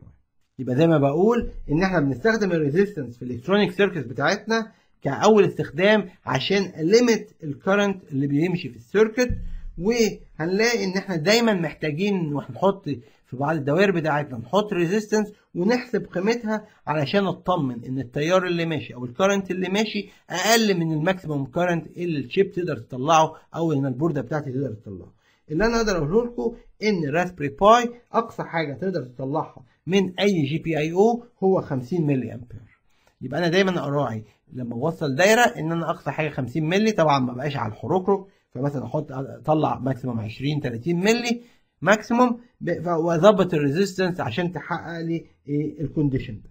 يبقى زي ما بقول إن إحنا بنستخدم ال resistance في ال electronic circuit بتاعتنا كأول استخدام عشان limit ال current اللي بيمشي في ال circuit وهنلاقي إن إحنا دايما محتاجين نحط في بعض الدوائر بتاعتنا نحط resistance ونحسب قيمتها علشان اطمن إن التيار اللي ماشي أو ال current اللي ماشي أقل من ال maximum current اللي ال chip تقدر تطلعه أو إن ال board بتاعتي تقدر تطلعه. اللي أنا أقدر أقوله لكم إن Raspberry Pi أقصى حاجة تقدر تطلعها من أي GPIO هو 50 ملي امبير يبقى أنا دايما أراعي لما أوصل دايرة إن أنا أقصى حاجة 50 ملي طبعا ما بقاش على الحركرك فمثلا أحط أطلع maximum 20 30 ملي maximum وأظبط ال resistance عشان تحقق لي إيه ال condition ده.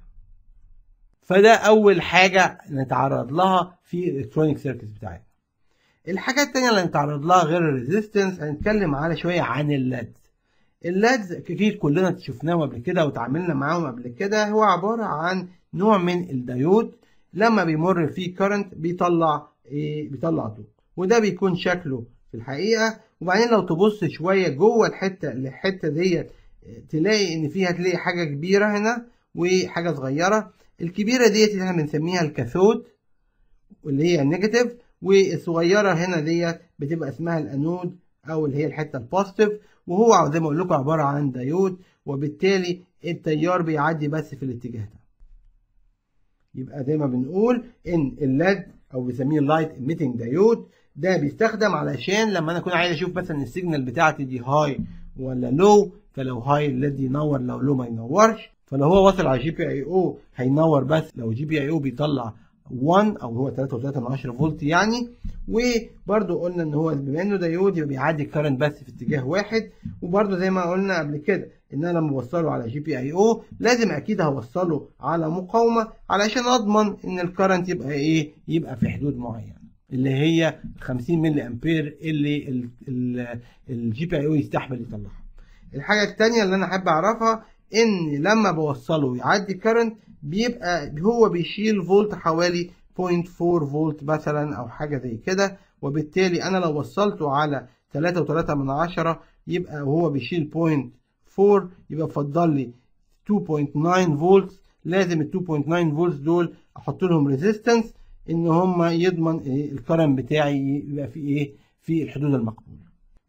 فده أول حاجة نتعرض لها في ال electronic circuits بتاعتنا. الحاجة الثانية اللي نتعرض لها غير ال resistance هنتكلم على شوية عن ال LEDs ال LEDs أكيد كلنا شفناهم قبل كده وتعاملنا معاهم قبل كده. هو عبارة عن نوع من الديود. لما بيمر فيه current بيطلع إيه بيطلع ضوء وده بيكون شكله في الحقيقة. وبعدين لو تبص شوية جوه الحتة الحتة ديت تلاقي إن فيها تلاقي حاجة كبيرة هنا وحاجة صغيرة. الكبيرة ديت اللي إحنا بنسميها ال cathode واللي هي ال negative. والصغيرة هنا ديت بتبقى اسمها الأنود أو اللي هي الحتة ال positive. وهو زي ما أقول لكم عبارة عن ديود وبالتالي التيار بيعدي بس في الاتجاه ده. يبقى زي ما بنقول إن ال LED أو بنسميه ال light emitting diode ده بيستخدم علشان لما أنا أكون عايز أشوف مثلا ال signal بتاعتي دي high ولا low فلو high ال LED ينور لو low ما ينورش. فلو هو واصل على GPIO هينور بس. لو GPIO بيطلع 1 أو هو 3.3 من 10 فولت يعني. وبرده قلنا إن هو بما إنه دايود يبقى بيعدي ال current بس في اتجاه واحد. وبرده زي ما قلنا قبل كده إن أنا لما بوصله على GPIO لازم أكيد هوصله على مقاومة علشان أضمن إن ال current يبقى إيه؟ يبقى في حدود معينة. اللي هي 50 ملي أمبير اللي ال GPIO يستحمل يطلعها. الحاجة الثانية اللي أنا أحب أعرفها إن لما بوصله يعدي current بيبقى هو بيشيل فولت حوالي 0.4 فولت مثلا أو حاجة زي كده وبالتالي أنا لو وصلته على 3.3 من عشرة يبقى وهو بيشيل 0.4 يبقى فضل لي 2.9 فولت لازم ال 2.9 فولت دول أحط لهم resistance إن هم يضمن ال current بتاعي يبقى في إيه؟ في الحدود المقبولة.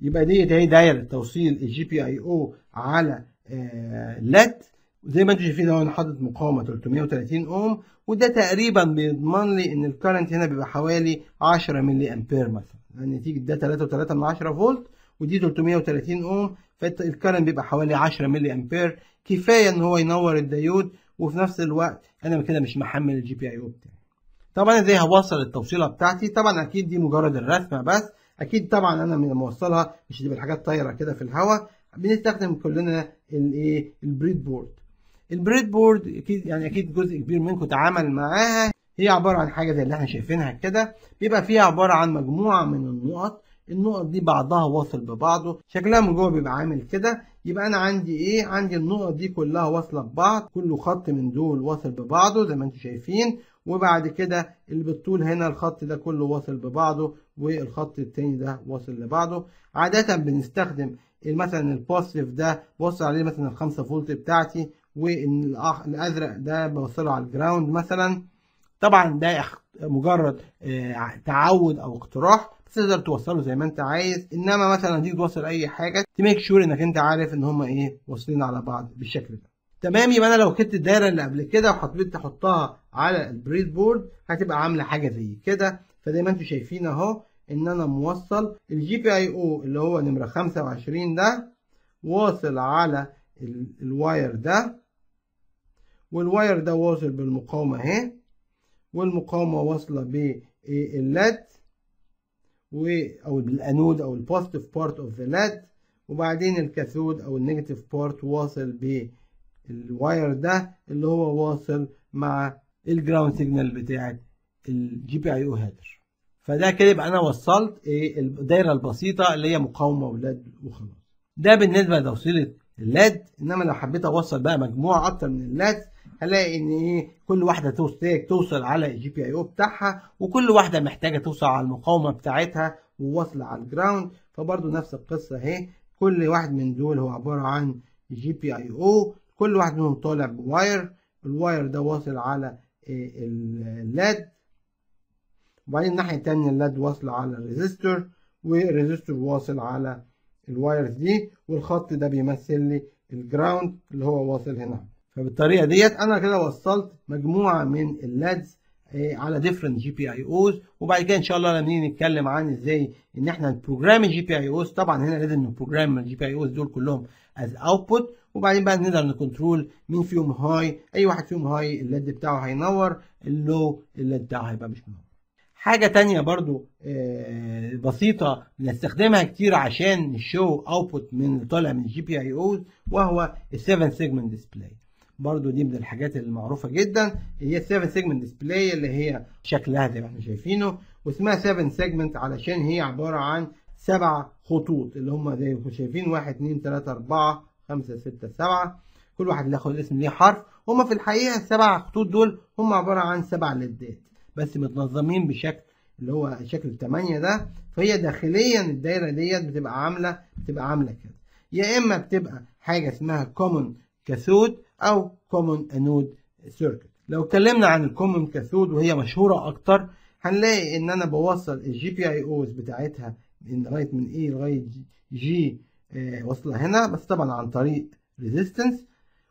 يبقى ديت أهي دايرة توصيل ال GPIO على آه LED زي ما أنتم شايفين اهو أنا حاطط مقاومة 330 أوم وده تقريبا بيضمن لي إن ال current هنا بيبقى حوالي 10 ملي أمبير مثلا. يعني نتيجة ده 3.3 من 10 فولت ودي 330 أوم فال current بيبقى حوالي 10 ملي أمبير. كفاية إن هو ينور الديود وفي نفس الوقت أنا كده مش محمل ال GPIO بتاعي. طبعا إزاي هوصل التوصيلة بتاعتي؟ طبعا أكيد دي مجرد الرسمه بس. أكيد طبعا أنا لما اوصلها مش هتبقى الحاجات طايرة كده في الهواء بنستخدم كلنا الايه ال breadboard ال breadboard أكيد يعني أكيد جزء كبير منكم تعامل معاها. هي عبارة عن حاجة زي اللي إحنا شايفينها كده. بيبقى فيها عبارة عن مجموعة من النقط. النقط دي بعضها واصل ببعضه. شكلها من جوه بيبقى عامل كده. يبقى أنا عندي إيه؟ عندي النقط دي كلها واصلة ببعض. كل خط من دول واصل ببعضه زي ما أنتم شايفين. وبعد كده اللي بالطول هنا الخط ده كله واصل ببعضه والخط التاني ده واصل لبعضه. عادة بنستخدم مثلا ال positive ده وصل عليه مثلا الخمسة فولت بتاعتي والازرق ده بوصله على ال ground مثلا. طبعا ده مجرد تعود أو اقتراح بس تقدر توصله زي ما أنت عايز. إنما مثلا تيجي توصل أي حاجة ت make sure إنك أنت عارف إن هم إيه واصلين على بعض بالشكل ده. تمام يبقى أنا لو خدت الدايرة اللي قبل كده وحطيت تحطها على ال breadboard هتبقى عاملة حاجة زي كده. فزي ما أنتم شايفين أهو إن أنا موصل ال GPIO اللي هو نمرة 25 ده واصل على ال wire ده. وال wire ده واصل بالمقاومة أهي. والمقاومة واصلة بال LED أو بالانود أو ال positive part of the LED وبعدين ال cathode أو ال negative part واصل بال wire ده اللي هو واصل مع ال ground signal بتاعت ال GPIO header. فده كده يبقى أنا وصلت إيه الدايرة البسيطة اللي هي مقاومة و LED وخلاص. ده بالنسبة لتوصيلة ال LED إنما لو حبيت أوصل بقى مجموعة أكتر من ال LED هلاقي إن إيه كل واحدة توصل توصل على ال GPIO بتاعها وكل واحدة محتاجة توصل على المقاومة بتاعتها وواصلة على ال ground. فبرضه نفس القصة أهي كل واحد من دول هو عبارة عن GPIO كل واحد منهم طالع ب wire ال wire ده واصل على ال LED. وبعدين الناحية التانية ال LED واصلة على ال resistor وال resistor واصل على ال wires دي والخط ده بيمثل لي ال ground اللي هو واصل هنا. فبالطريقة ديت أنا كده وصلت مجموعة من ال LEDs على different GPIOs وبعد كده إن شاء الله لما نيجي نتكلم عن إزاي إن إحنا ن program ال GPIOs طبعا هنا لازم ن program ال GPIOs دول كلهم as output وبعدين بقى نقدر ن control مين فيهم high أي واحد فيهم high ال LED بتاعه هينور ال low ال LED بتاعه هيبقى مش منور حاجة تانية برضو بسيطة بنستخدمها كتير عشان ن show output من اللي طالع من ال GPIOs وهو ال 7 segment display برضو دي من الحاجات المعروفة جدا هي ال 7 segment display اللي هي شكلها زي ما إحنا شايفينه واسمها 7 segment علشان هي عبارة عن سبع خطوط اللي هم زي ما شايفين 1 2 3 4 5 6 7 كل واحد ياخد اسم ليه حرف. هم في الحقيقة السبع خطوط دول هم عبارة عن سبع LEDات بس متنظمين بشكل اللي هو شكل الثمانية ده. فهي داخليا الدايرة ديت بتبقى عاملة بتبقى عاملة كده. يا إما بتبقى حاجة اسمها common cathode أو common anode circuit لو اتكلمنا عن ال common cathode وهي مشهورة أكتر هنلاقي إن أنا بوصل ال GPIOs بتاعتها من لغاية من A لغاية G, آه واصلة هنا بس طبعا عن طريق resistance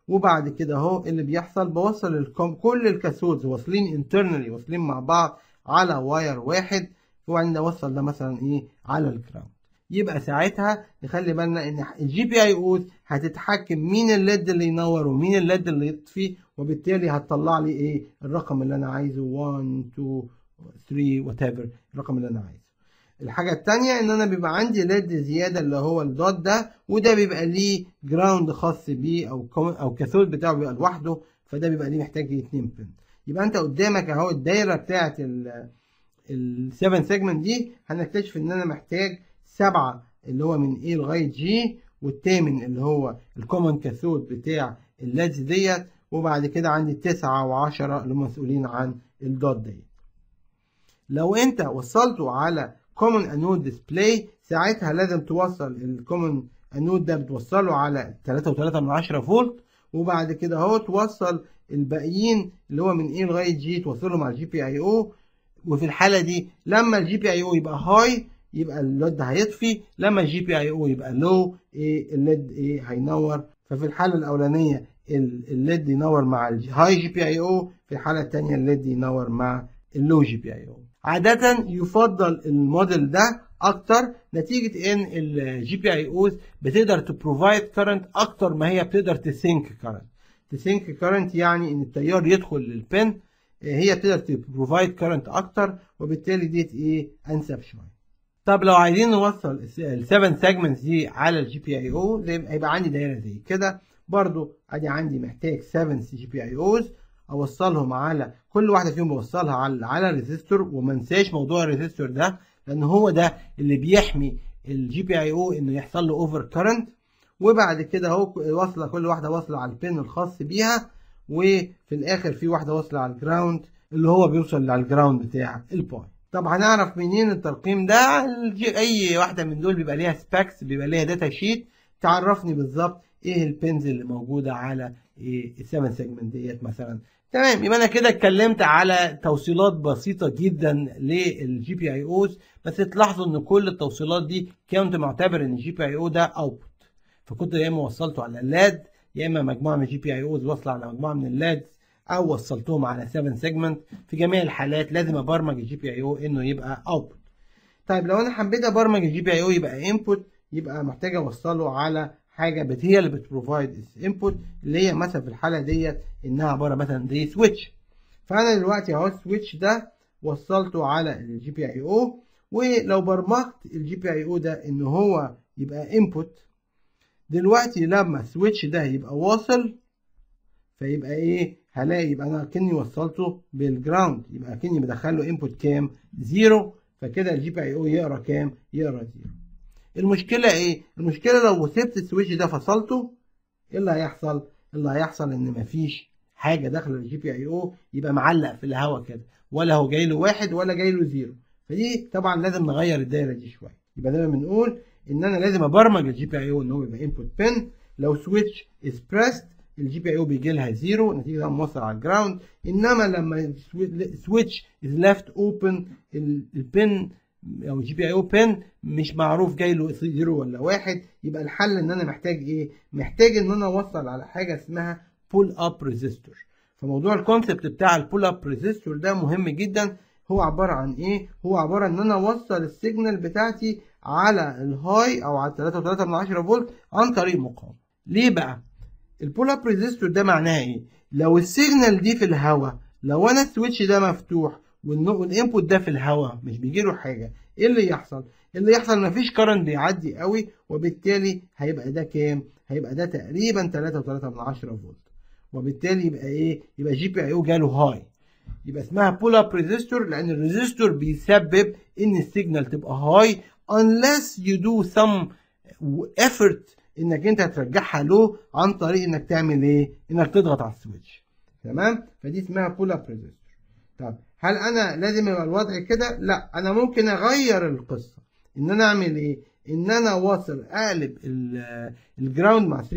وبعد كده اهو اللي بيحصل بوصل ال com كل ال cathodes واصلين internally واصلين مع بعض على wire واحد. وبعدين اوصل ده مثلا إيه؟ على ال ground يبقى ساعتها نخلي بالنا إن ال GPIOs هتتحكم مين ال LED اللي ينور ومين ال LED اللي يطفي وبالتالي هتطلع لي إيه؟ الرقم اللي أنا عايزه 1 2 3 whatever الرقم اللي أنا عايزه. الحاجة التانية إن أنا بيبقى عندي LED زيادة اللي هو ال dot ده وده بيبقى ليه ground خاص بيه أو أو cathode بتاعه بيبقى لوحده فده بيبقى ليه محتاج 2 pin يبقى أنت قدامك أهو الدايرة بتاعت ال 7 segment دي هنكتشف إن أنا محتاج سبعة اللي هو من A لغاية G والثامن اللي هو ال common cathode بتاع ال LEDs ديت وبعد كده عندي تسعة وعشرة اللي مسؤولين عن ال dot ديت. لو أنت وصلته على common anode display ساعتها لازم توصل ال common anode ده بتوصله على 3.3 من 10 فولت. وبعد كده اهو توصل الباقيين اللي هو من A لغاية G توصلهم على ال GPIO وفي الحالة دي لما ال GPIO يبقى high يبقى ال LED هيطفي. لما ال GPIO يبقى low إيه ال LED إيه هينور. ففي الحالة الأولانية ال LED ينور مع ال high GPIO في الحالة الثانية ال LED ينور مع ال low GPIO عادة يفضل الموديل ده أكتر نتيجة إن ال GPIOs بتقدر ت provide current أكتر ما هي بتقدر ت sink current ت sink current يعني إن التيار يدخل لل pin هي بتقدر ت provide current أكتر وبالتالي ديت إيه؟ انسب شوية طب لو عايزين نوصل ال 7 segments دي على ال GPIO هيبقى عندي دايرة زي كده. برضو أدي عندي محتاج 7 GPIOs أوصلهم على كل واحدة فيهم بوصلها على على ال resistor وما انساش موضوع ال resistor ده لأن هو ده اللي بيحمي ال GPIO إنه يحصل له over current وبعد كده أهو واصلة كل واحدة واصلة على ال pin الخاص بيها وفي الآخر في واحدة واصلة على ال ground اللي هو بيوصل على ال ground بتاع ال Pi طب هنعرف منين الترقيم ده؟ أي واحدة من دول بيبقى ليها specs بيبقى ليها data sheet تعرفني بالظبط إيه ال pins اللي موجودة على إيه ال7 segment ديت مثلا. تمام. يبقى أنا كده اتكلمت على توصيلات بسيطة جدا لل GPIOs بس تلاحظوا إن كل التوصيلات دي كنت معتبر إن ال GPIO ده output فكنت يا إما وصلته على ال LED يا إما مجموعة من ال GPIOs واصلة على مجموعة من ال LEDs أو وصلتهم على 7 segment في جميع الحالات لازم أبرمج ال GPIO إنه يبقى output طيب لو أنا حبيت أبرمج ال GPIO يبقى input يبقى محتاج أوصله على حاجة بت هي اللي بت provide input اللي هي مثلا في الحالة ديت إنها عبارة مثلا زي switch فأنا دلوقتي أهو ال switch ده وصلته على ال GPIO ولو برمجت ال GPIO ده إن هو يبقى input دلوقتي لما ال switch ده يبقى واصل فيبقى إيه؟ هلاقي يبقى أنا كني وصلته بال ground يبقى كني بدخله input كام؟ zero فكده ال GPIO يقرأ كام؟ يقرأ zero المشكلة إيه؟ المشكلة لو سبت ال switch ده فصلته إيه اللي هيحصل؟ اللي هيحصل؟ إن مفيش حاجة داخلة ال GPIO يبقى معلق في الهواء كده. ولا هو جاي له واحد ولا جاي له zero. فدي طبعا لازم نغير الدايرة دي شوية. يبقى دايما بنقول إن أنا لازم أبرمج ال GPIO إن هو يبقى input pin لو switch is pressed ال GPIO بيجي لها zero نتيجه ده موصل على ال ground. إنما لما switch is left open ال pin أو ال GPIO pin مش معروف جاي له zero ولا واحد يبقى الحل إن أنا محتاج إيه؟ محتاج إن أنا أوصل على حاجة اسمها pull up resistor فموضوع ال concept بتاع ال pull up resistor ده مهم جدا. هو عبارة عن إيه؟ هو عبارة إن أنا أوصل ال signal بتاعتي على ال high أو على 3.3 من 10 فولت عن طريق مقاومة. ليه بقى؟ ال pull up resistor ده معناها إيه؟ لو ال signal دي في الهواء لو أنا ال switch ده مفتوح وال input ده في الهواء مش بيجي له حاجة. إيه اللي يحصل؟ اللي يحصل؟ مفيش current بيعدي قوي وبالتالي هيبقى ده كام؟ هيبقى ده تقريبا 3.3 من 10 فولت. وبالتالي يبقى إيه؟ يبقى جي بي اي أو جاله high يبقى اسمها pull up resistor لأن ال resistor بيسبب إن ال signal تبقى high unless you do some effort إنك أنت هترجعها له عن طريق إنك تعمل إيه؟ إنك تضغط على ال switch تمام؟ فدي اسمها pull up resistor طب هل أنا لازم يبقى الوضع كده؟ لا أنا ممكن أغير القصة. إن أنا أعمل إيه؟ إن أنا واصل أقلب ال ground مع 3.3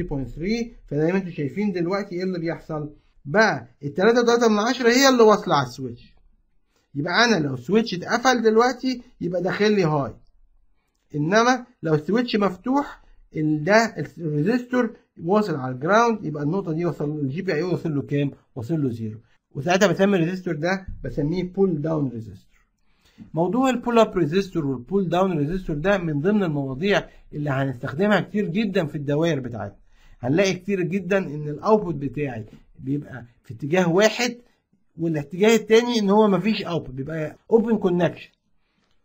فزي ما أنتم شايفين دلوقتي إيه اللي بيحصل؟ بقى ال 3.3 من 10 هي اللي واصلة على ال switch. يبقى أنا لو ال switch اتقفل دلوقتي يبقى داخل لي high. إنما لو ال switch مفتوح ده ال resistor واصل على ال ground يبقى النقطة دي وصل ال GPI وصل له كام؟ وصل له zero. وساعتها بسمي ال resistor ده بسميه pull down resistor موضوع ال pull up resistor وال pull down resistor ده من ضمن المواضيع اللي هنستخدمها كتير جدا في الدوائر بتاعتنا. هنلاقي كتير جدا إن ال output بتاعي بيبقى في اتجاه واحد والاتجاه التاني إن هو مفيش output بيبقى open connection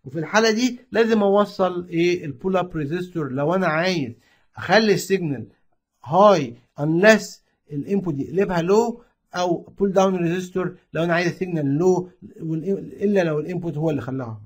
وفي الحالة دي لازم أوصل إيه ال pull up resistor لو أنا عايز أخلي ال signal high unless ال input يقلبها low أو pull down resistor لو أنا عايز ال signal low إلا لو ال input هو اللي خلاها.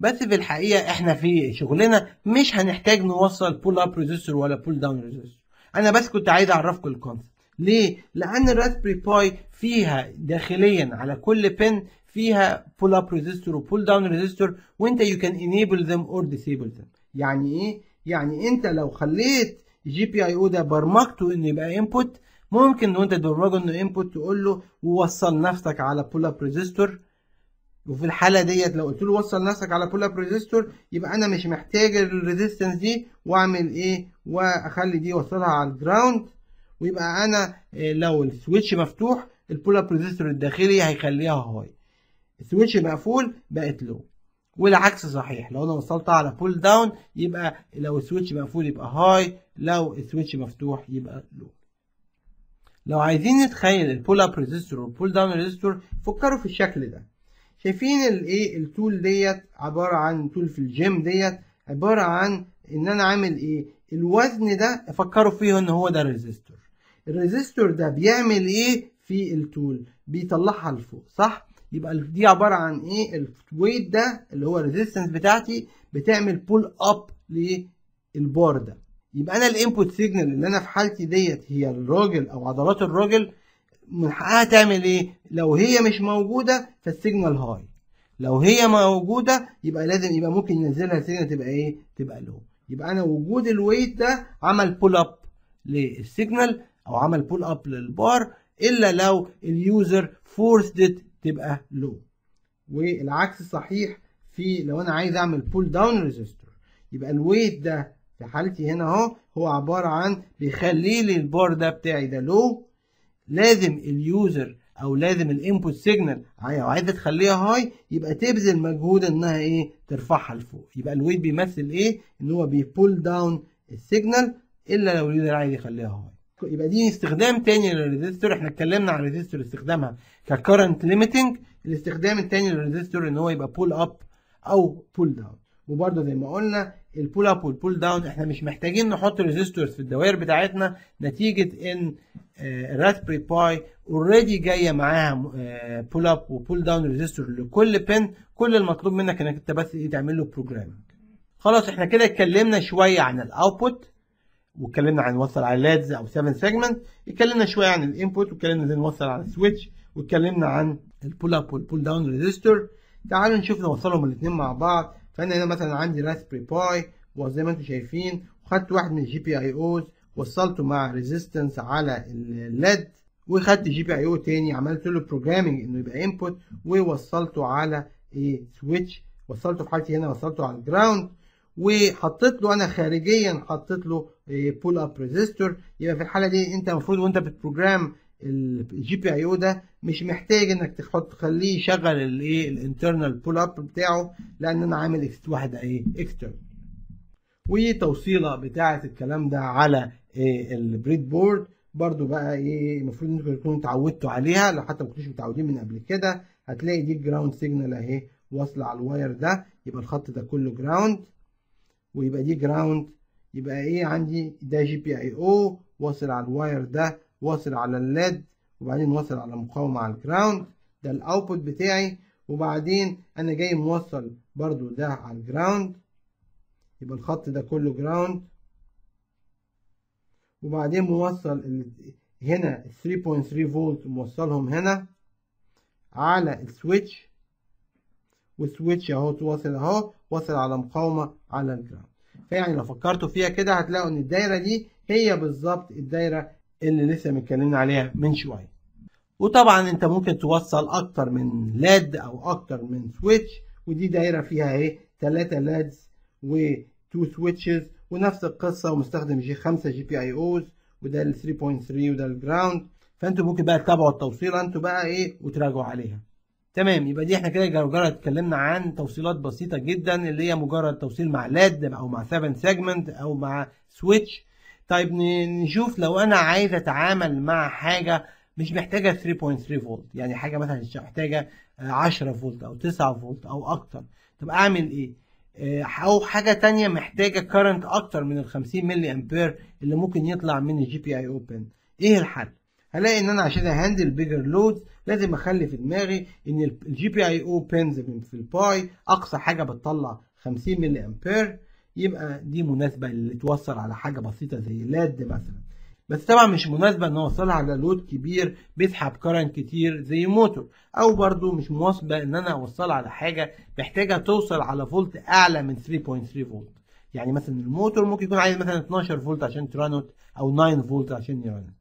بس في الحقيقة إحنا في شغلنا مش هنحتاج نوصل pull up resistor ولا pull down resistor أنا بس كنت عايز أعرفكم ال concept ليه؟ لأن الراسبري باي فيها داخليا على كل pin فيها pull up resistor و pull down resistor وأنت you can enable them or disable them يعني إيه؟ يعني أنت لو خليت GPIO ده برمجته إنه يبقى input ممكن وانت تبرمجه انه input تقول له ووصل نفسك على pull up resistor وفي الحالة ديت لو قلت له وصل نفسك على pull up resistor يبقى أنا مش محتاج ال resistance دي وأعمل إيه؟ وأخلي دي اوصلها على ال ground ويبقى أنا لو ال switch مفتوح ال pull up resistor الداخلي هيخليها high. ال switch مقفول بقت low والعكس صحيح لو أنا وصلتها على pull down يبقى لو ال switch مقفول يبقى high لو ال switch مفتوح يبقى low لو عايزين نتخيل ال pull up resistor وال pull down resistor فكروا في الشكل ده. شايفين الايه ال tool ديت عبارة عن tool في الجيم ديت عبارة عن إن أنا عامل إيه؟ الوزن ده فكروا فيه إن هو ده ال resistor ال resistor ده بيعمل إيه في ال tool بيطلعها لفوق صح؟ يبقى دي عبارة عن إيه؟ ال weight ده اللي هو ال resistance بتاعتي بتعمل pull up لل bar ده. يبقى أنا ال input signal اللي أنا في حالتي ديت هي الراجل أو عضلات الراجل من حقها تعمل إيه؟ لو هي مش موجودة فال signal high لو هي موجودة يبقى لازم يبقى ممكن ينزلها ال signal تبقى إيه؟ تبقى low يبقى أنا وجود ال weight ده عمل pull up لل signal أو عمل pull up لل bar إلا لو ال user forced تبقى low والعكس صحيح في لو أنا عايز أعمل pull down resistor يبقى ال weight ده في حالتي هنا اهو هو عبارة عن بيخلي لي البار ده بتاعي ده low لازم ال user أو لازم ال input signal عايزة تخليها high يبقى تبذل مجهود إنها إيه؟ ترفعها لفوق. يبقى الويت بيمثل إيه؟ إن هو بي pull down ال signal إلا لو ال user عايز يخليها high يبقى دي استخدام تاني لل resistor إحنا اتكلمنا عن ال resistor استخدامها ك current limiting الاستخدام التاني لل resistor إن هو يبقى pull up أو pull down وبرده زي ما قلنا ال pull up وال pull down إحنا مش محتاجين نحط resistors في الدوائر بتاعتنا. نتيجة إن الراسبري باي already جاية معاها pull up و pull down resistor لكل pin كل المطلوب منك إنك أنت بس إيه تعمل له programming خلاص إحنا كده اتكلمنا شوية عن ال output واتكلمنا عن نوصل على LEDs أو 7 segment اتكلمنا شوية عن ال input واتكلمنا إزاي نوصل على ال switch واتكلمنا عن ال pull up وال pull down resistor تعالوا نشوف نوصلهم الاثنين مع بعض. فأنا هنا مثلا عندي راسبري باي وزي ما أنتم شايفين وخدت واحد من ال GPIOs وصلته مع resistance على ال LED وخدت GPIO تاني عملت له programming إنه يبقى input ووصلته على إيه switch وصلته في حالتي هنا وصلته على ال ground وحطيت له أنا خارجيا حطيت له pull up resistor يبقى في الحالة دي أنت المفروض وأنت بت program ال GPIO ده مش محتاج إنك تحط تخليه يشغل الإيه ال internal pull up بتاعه لأن أنا عامل واحدة إيه external وتوصيله بتاعة الكلام ده على إيه ال breadboard برضو بقى إيه المفروض إنكم تكونوا اتعودتوا عليها. لو حتى ما كنتوش متعودين من قبل كده هتلاقي دي ال ground signal أهي واصلة على ال wire ده. يبقى الخط ده كله ground ويبقى دي ground يبقى إيه عندي ده GPIO واصل على ال wire ده. واصل على ال LED وبعدين واصل على مقاومة على ال ground ده ال output بتاعي. وبعدين أنا جاي موصل برضو ده على ال ground يبقى الخط ده كله ground وبعدين موصل هنا 3.3 فولت موصلهم هنا على ال switch وال switch أهو واصل أهو واصل على مقاومة على ال ground فيعني لو فكرتوا فيها كده هتلاقوا إن الدايرة دي هي بالظبط الدايرة اللي لسه متكلمين عليها من شوية. وطبعا أنت ممكن توصل أكتر من LED أو أكتر من switch ودي دايرة فيها اهي 3 LEDs و2 switches ونفس القصة ومستخدم جي 5 GPIOs وده ال 3.3 وده ال ground فأنتوا ممكن بقى تتابعوا التوصيله أنتوا بقى إيه؟ وتراجعوا عليها. تمام يبقى دي إحنا كده مجرد اتكلمنا عن توصيلات بسيطة جدا اللي هي مجرد توصيل مع LED أو مع 7 segment أو مع switch طيب نشوف لو أنا عايز أتعامل مع حاجة مش محتاجة 3.3 فولت يعني حاجة مثلا محتاجة 10 فولت أو 9 فولت أو أكتر طب أعمل إيه؟ أو حاجة تانية محتاجة current أكتر من ال 50 ملي امبير اللي ممكن يطلع من ال GPIO pin إيه الحل؟ هلاقي إن أنا عشان أ handle bigger loads لازم أخلي في دماغي إن ال GPIO pins في الباي أقصى حاجة بتطلع 50 ملي امبير يبقى دي مناسبة اللي توصل على حاجة بسيطة زي LED مثلا. بس طبعا مش مناسبة إن اوصلها على load كبير بيسحب current كتير زي موتور. أو برضو مش مناسبة إن أنا أوصلها على حاجة محتاجة توصل على فولت أعلى من 3.3 فولت. يعني مثلا الموتور ممكن يكون عايز مثلا 12 فولت عشان ت run it أو 9 فولت عشان ي run it.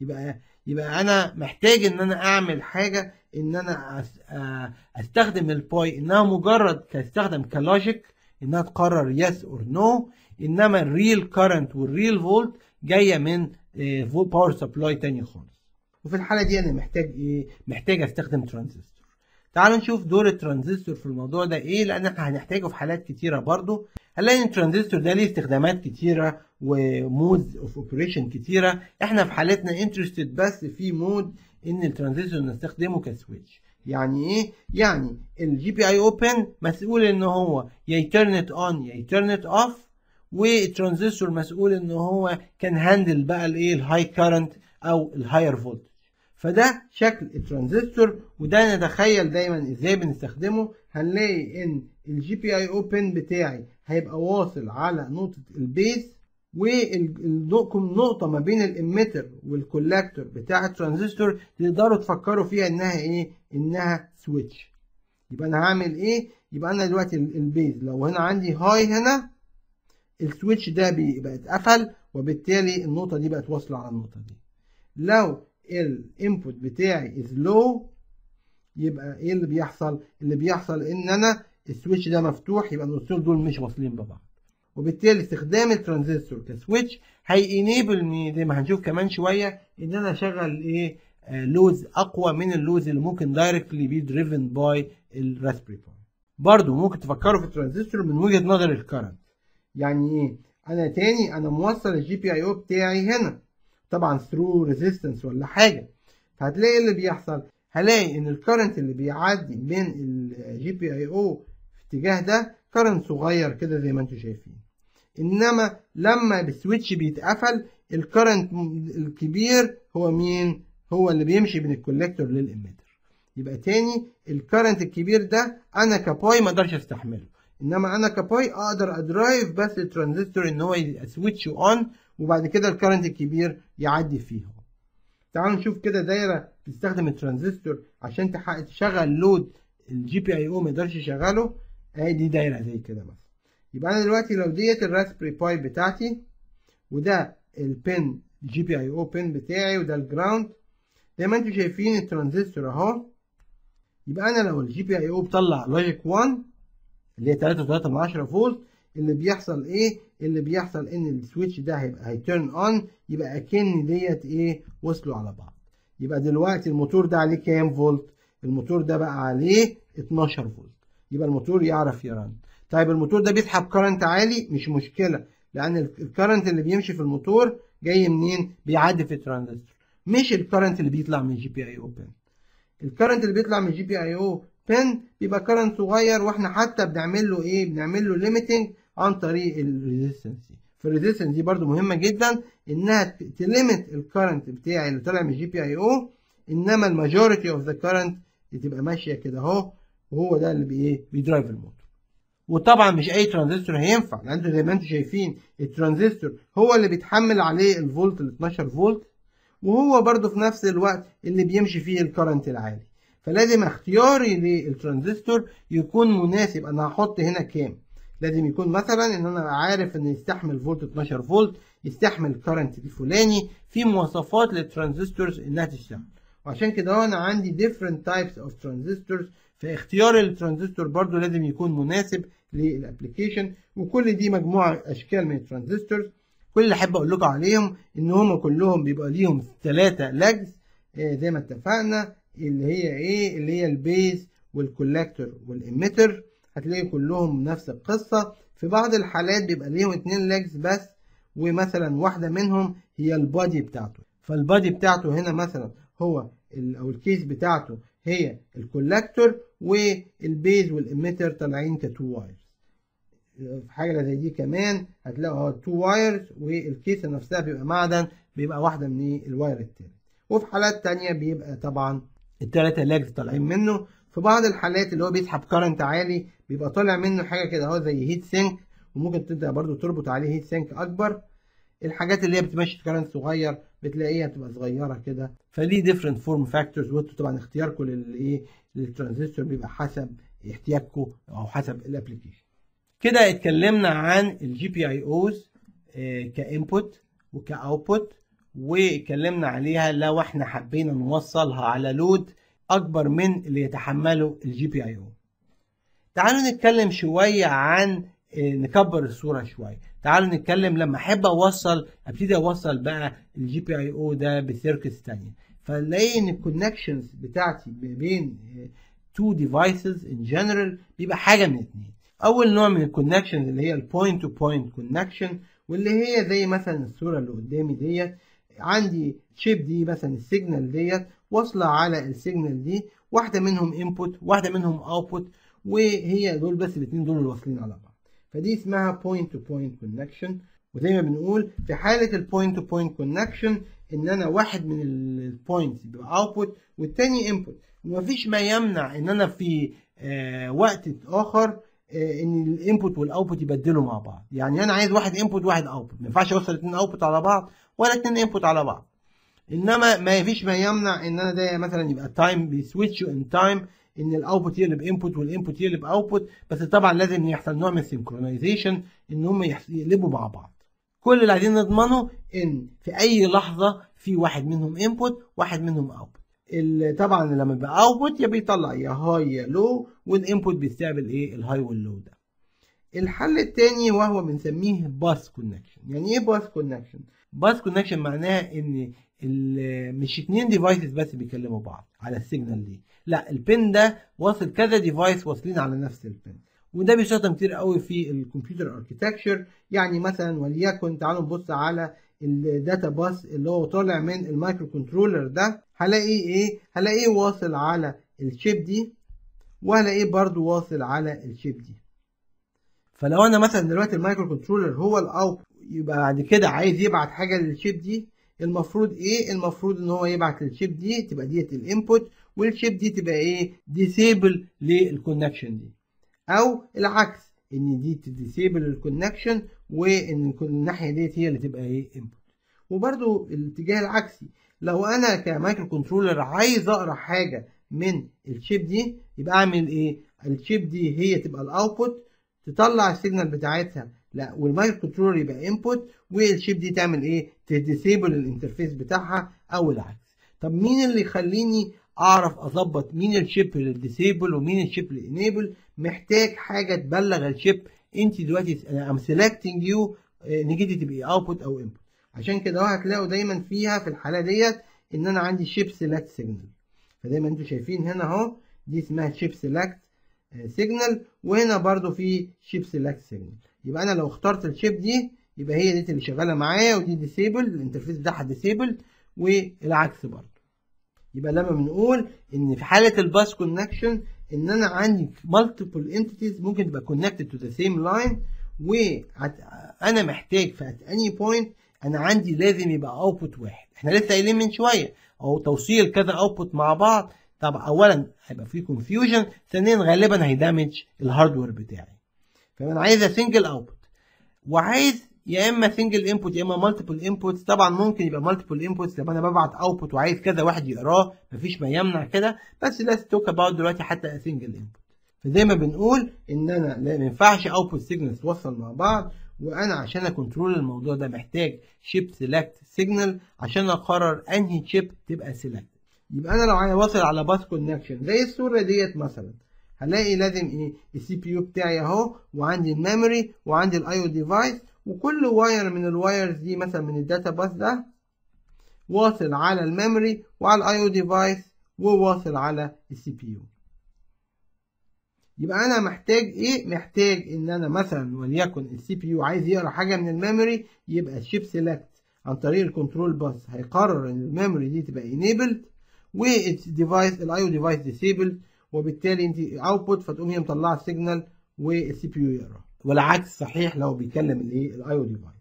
يبقى يبقى أنا محتاج إن أنا أعمل حاجة إن أنا أستخدم الباي إنها مجرد تستخدم ك logic انها تقرر yes or no إنما ال real current وال real volt جاية من power supply تاني خالص. وفي الحالة دي أنا محتاج إيه؟ محتاج أستخدم ترانزستور تعالوا نشوف دور الترانزستور في الموضوع ده إيه لأن إحنا هنحتاجه في حالات كتيرة برضو. هنلاقي إن الترانزستور ده ليه استخدامات كتيرة و modes of operation كتيرة. إحنا في حالتنا interested بس في mode إن الترانزستور نستخدمه ك switch. يعني إيه؟ يعني ال GPIO pin مسؤول إن هو يا ي turn it on يا ي turn it off والترانزستور مسؤول إن هو can handle بقى الايه ال high current أو ال higher voltage فده شكل الترانزستور وده نتخيل دايما إزاي بنستخدمه. هنلاقي إن ال GPIO pin بتاعي هيبقى واصل على نقطة ال base والنقطه ما بين ال emitter وال collector بتاع الترانزستور تقدروا تفكروا فيها إنها إيه؟ إنها switch يبقى أنا هعمل إيه؟ يبقى أنا دلوقتي ال base. لو هنا عندي high هنا ال switch ده بيبقى اتقفل وبالتالي النقطة دي بقت واصلة على النقطة دي. لو ال input بتاعي is low يبقى إيه اللي بيحصل؟ اللي بيحصل إن أنا ال switch ده مفتوح يبقى النقطتين دول مش واصلين ببعض. وبالتالي استخدام الترانزستور ك switch ه enable me زي ما هنشوف كمان شوية إن أنا أشغل إيه loads أقوى من ال loads اللي ممكن directly be driven by الراسبري باي برضه ممكن تفكروا في الترانزستور من وجهة نظر ال current يعني إيه؟ أنا تاني أنا موصل ال GPIO بتاعي هنا. طبعا through resistance ولا حاجة. فهتلاقي اللي بيحصل هلاقي إن ال current اللي بيعدي من ال GPIO في اتجاه ده current صغير كده زي ما أنتم شايفين. إنما لما ال switch بيتقفل ال current الكبير هو مين؟ هو اللي بيمشي من ال collector لل emitter. يبقى تاني ال current الكبير ده أنا ك Pi ما أقدرش أستحمله. إنما أنا ك Pi أقدر أ drive بس الترانزستور إن هو switch on وبعد كده ال current الكبير يعدي فيه. تعالوا نشوف كده دايرة تستخدم الترانزستور عشان تشغل load ال GPIO ما يقدرش يشغله. أهي دي دايرة زي كده مثلا يبقى أنا دلوقتي لو ديت ال Raspberry Pi بتاعتي وده ال pin GPIO pin بتاعي وده ال ground زي ما أنتم شايفين الترانزستور اهو. يبقى أنا لو ال GPIO بطلع logic 1 اللي هي 3.3 من 10 فولت اللي بيحصل إيه؟ اللي بيحصل إن ال switch ده هيبقى هي turn on يبقى أكن ديت إيه؟ وصلوا على بعض. يبقى دلوقتي الموتور ده عليه كام فولت؟ الموتور ده بقى عليه 12 فولت. يبقى الموتور يعرف ي run. طيب الموتور ده بيسحب current عالي مش مشكلة لأن ال current اللي بيمشي في الموتور جاي منين؟ بيعدي في الترانزستور مش ال current اللي بيطلع من ال GPIO pin ال current اللي بيطلع من ال GPIO pin بيبقى current صغير وإحنا حتى بنعمل له إيه؟ بنعمل له limiting عن طريق ال resistance دي فال resistance دي برده مهمة جدا إنها ت limit ال current بتاعي اللي طالع من ال GPIO إنما ال majority of the current بتبقى ماشية كده أهو وهو ده اللي بايه بي drive الموتور. وطبعا مش أي ترانزستور هينفع. لأن زي ما أنتم شايفين الترانزستور هو اللي بيتحمل عليه الفولت ال 12 فولت وهو برده في نفس الوقت اللي بيمشي فيه ال current العالي. فلازم اختياري للترانزستور يكون مناسب. أنا هحط هنا كام؟ لازم يكون مثلا إن أنا عارف إن يستحمل فولت 12 فولت يستحمل current الفلاني. في مواصفات لل transistors إنها تشتغل. وعشان كده أنا عندي different types of transistors. فاختيار الترانزستور برضو لازم يكون مناسب. لل application وكل دي مجموعة أشكال من ال transistors كل اللي أحب أقول لكم عليهم إن هم كلهم بيبقى ليهم ثلاثة legs زي ما اتفقنا اللي هي إيه اللي هي ال base وال collector وال emitter هتلاقي كلهم نفس القصة. في بعض الحالات بيبقى ليهم اتنين legs بس ومثلا واحدة منهم هي ال body بتاعته. فال body بتاعته هنا مثلا هو أو ال case بتاعته هي ال collector وال base وال emitter طالعين ك two wires في حاجة زي دي كمان هتلاقوا هو two wires وال case نفسها بيبقى معدن بيبقى واحدة من ال wire التالت. وفي حالات تانية بيبقى طبعا التلاتة legs طالعين منه. في بعض الحالات اللي هو بيسحب current عالي بيبقى طالع منه حاجة كده اهو زي heat sink وممكن تبدأ برضو تربط عليه heat sink أكبر. الحاجات اللي هي بتمشي current صغير بتلاقيها بتبقى صغيرة كده. فليه different form factors وانتوا طبعا اختياركم للايه للترانزستور بيبقى حسب احتياجكم أو حسب ال application كده اتكلمنا عن ال GPIOs ك input وك output واتكلمنا عليها لو إحنا حبينا نوصلها على load أكبر من اللي يتحمله ال GPIO تعالوا نتكلم شوية عن نكبر الصورة شوية. تعالوا نتكلم لما أحب أوصل أبتدي أوصل بقى ال GPIO ده ب circuits تانية. فنلاقي إن ال connections بتاعتي بين two devices in general بيبقى حاجة من اتنين. أول نوع من ال connections اللي هي ال point to point connection واللي هي زي مثلا الصورة اللي قدامي ديت. عندي chip دي مثلا ال signal ديت واصلة على ال signal دي. واحدة منهم input واحدة منهم output وهي دول بس الاثنين دول اللي واصلين على بعض. فدي اسمها point to point connection وزي ما بنقول في حالة ال point to point connection إن أنا واحد من ال points بيبقى output والتاني input ومفيش ما يمنع إن أنا في آه وقت آخر إن ال input وال output يبدلوا مع بعض. يعني أنا عايز واحد input واحد output. ما ينفعش أوصل اثنين output على بعض ولا اتنين input على بعض. إنما ما فيش ما يمنع إن أنا ده مثلا يبقى time بي switch in time إن ال output يقلب input وال input يقلب output. بس طبعا لازم يحصل نوع من synchronization إن هم يقلبوا مع بعض. كل اللي عايزين نضمنه إن في أي لحظة في واحد منهم input واحد منهم output. طبعا لما يبقى output يا بيطلع يا high يا low وال input بيستقبل إيه؟ ال high وال low ده. الحل الثاني وهو بنسميه bus connection يعني إيه bus connection bus connection معناها إن مش اتنين devices بس بيكلموا بعض على ال signal دي لا ال pin ده واصل كذا device واصلين على نفس ال pin وده بيستخدم كتير قوي في ال computer architecture يعني مثلا وليكن تعالوا نبص على ال data bus اللي هو طالع من ال microcontroller ده هلاقي إيه؟ هلاقيه واصل على ال chip دي وهلاقيه برضو واصل على ال chip دي. فلو أنا مثلا دلوقتي ال microcontroller هو ال out يبقى بعد كده عايز يبعت حاجة لل chip دي المفروض إيه؟ المفروض إن هو يبعت لل chip دي تبقى ديت ال input وال chip دي تبقى إيه؟ disable لل connection دي. أو العكس إن دي ت disable ال connection وان الناحية ديت هي اللي تبقى إيه input وبرده الاتجاه العكسي لو أنا ك microcontroller عايز أقرأ حاجة من ال chip دي يبقى أعمل إيه؟ ال chip دي هي تبقى ال output تطلع ال signal بتاعتها لا وال microcontroller يبقى input وال chip دي تعمل إيه؟ ت disable ال interface بتاعها أو العكس. طب مين اللي يخليني أعرف أظبط مين ال chip اللي disable ومين ال chip اللي enable محتاج حاجة تبلغ ال chip. أنت دلوقتي I'm selecting you نجيتي تبقي output أو input عشان كده هتلاقوا دايما فيها في الحالة ديت إن أنا عندي chip select signal فزي ما أنتم شايفين هنا أهو دي اسمها chip select signal وهنا برضو في chip select signal يبقى أنا لو اخترت ال chip دي يبقى هي دي اللي شغالة معايا ودي disable ال interface بتاعها disable والعكس برضو. يبقى لما بنقول إن في حالة ال bus connection إن أنا عندي multiple entities ممكن تبقى connected to the same line وأنا محتاج في any point أنا عندي لازم يبقى output واحد. إحنا لسه قايلين من شوية أو توصيل كذا output مع بعض. طب اولا هيبقى في confusion ثانيا غالبا هي damage ال hardware بتاعي. فأنا عايز single output وعايز يا إما single input يا إما multiple inputs طبعا ممكن يبقى multiple inputs لما أنا ببعت output وعايز كذا واحد يقراه مفيش ما يمنع كده. بس let's talk about دلوقتي حتى single input فزي ما بنقول إن أنا ما ينفعش output signal توصل مع بعض. وأنا عشان أ control الموضوع ده محتاج chip select signal عشان أقرر أنهي chip تبقى select يبقى أنا لو عايز اوصل على bus connection زي الصورة ديت مثلا هلاقي لازم إيه؟ ال CPU بتاعي أهو وعندي ال memory وعندي ال I/O device وكل wire من ال wires دي مثلا من ال data bus ده واصل على ال memory وعلى ال I/O device وواصل على ال CPU يبقى أنا محتاج إيه؟ محتاج إن أنا مثلا وليكن ال CPU عايز يقرأ حاجة من ال memory يبقى ال chip select عن طريق ال control bus هيقرر إن ال memory دي تبقى enabled وال device ال I/O device disable وبالتالي أنت output فتقوم هي مطلعة ال signal وال CPU يقرأ. والعكس صحيح لو بيكلم الايه ال I/O device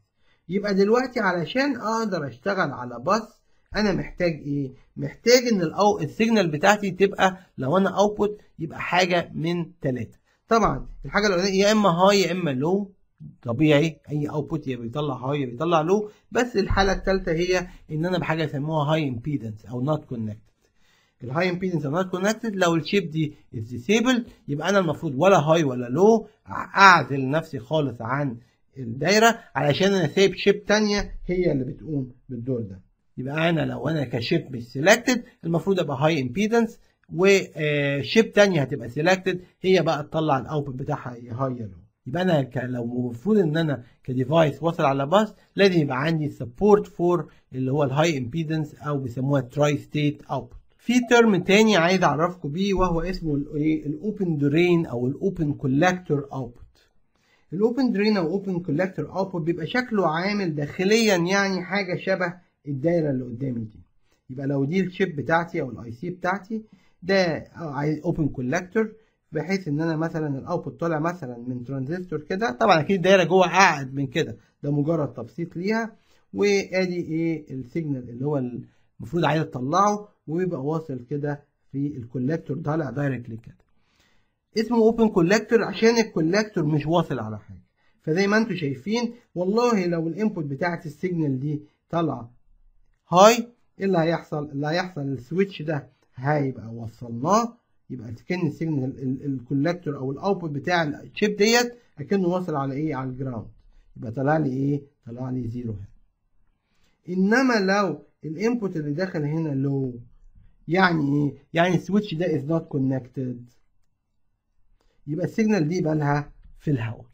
يبقى دلوقتي علشان أقدر أشتغل على باس أنا محتاج إيه؟ محتاج إن ال أو... ال signal بتاعتي تبقى لو أنا output يبقى حاجة من ثلاثة طبعا الحاجة الأولانية يا إما high يا إما low طبيعي أي output يا بيطلع high يا بيطلع low بس الحالة الثالثه هي إن أنا بحاجة يسموها high impedance أو not connected ال high impedance not connected لو ال chip دي is disabled يبقى أنا المفروض ولا high ولا low أعزل نفسي خالص عن الدايرة علشان أنا سايب chip ثانية هي اللي بتقوم بالدور ده. يبقى أنا لو أنا ك chip مش selected المفروض أبقى high impedance و chip تانية هتبقى selected هي بقى تطلع ال output بتاعها high low يبقى أنا. لو المفروض إن أنا ك device واصل على باص لازم يبقى عندي support for اللي هو ال high impedance أو بيسموها tri-state output في term تاني عايز أعرفكم بيه وهو اسمه الايه ال open drain أو ال open collector output ال open drain أو open collector output بيبقى شكله عامل داخليا يعني حاجة شبه الدايرة اللي قدامي دي. يبقى لو دي ال chip بتاعتي أو ال IC بتاعتي ده عايز open collector بحيث إن أنا مثلا ال output طالع مثلا من ترانزستور كده. طبعا أكيد الدايره جوه اعقد من كده. ده مجرد تبسيط ليها. وأدي إيه؟ ال signal اللي هو المفروض عايز أطلعه. ويبقى واصل كده في ال collector طالع directly كده. اسمه open collector عشان ال collector مش واصل على حاجة. فزي ما أنتم شايفين والله لو ال input بتاعت ال signal دي طالعه high إيه اللي هيحصل؟ اللي هيحصل ال switch ده هيبقى وصلناه. يبقى كأن السيجنال الكولكتور أو الاوتبوت بتاع الشيب ديت أكنه واصل على إيه؟ على ال ground يبقى طلع لي إيه؟ طلع لي zero هنا. إنما لو ال input اللي داخل هنا low يعني إيه يعني ال switch ده is not connected. يبقى ال signal دي يبقى لها في الهواء.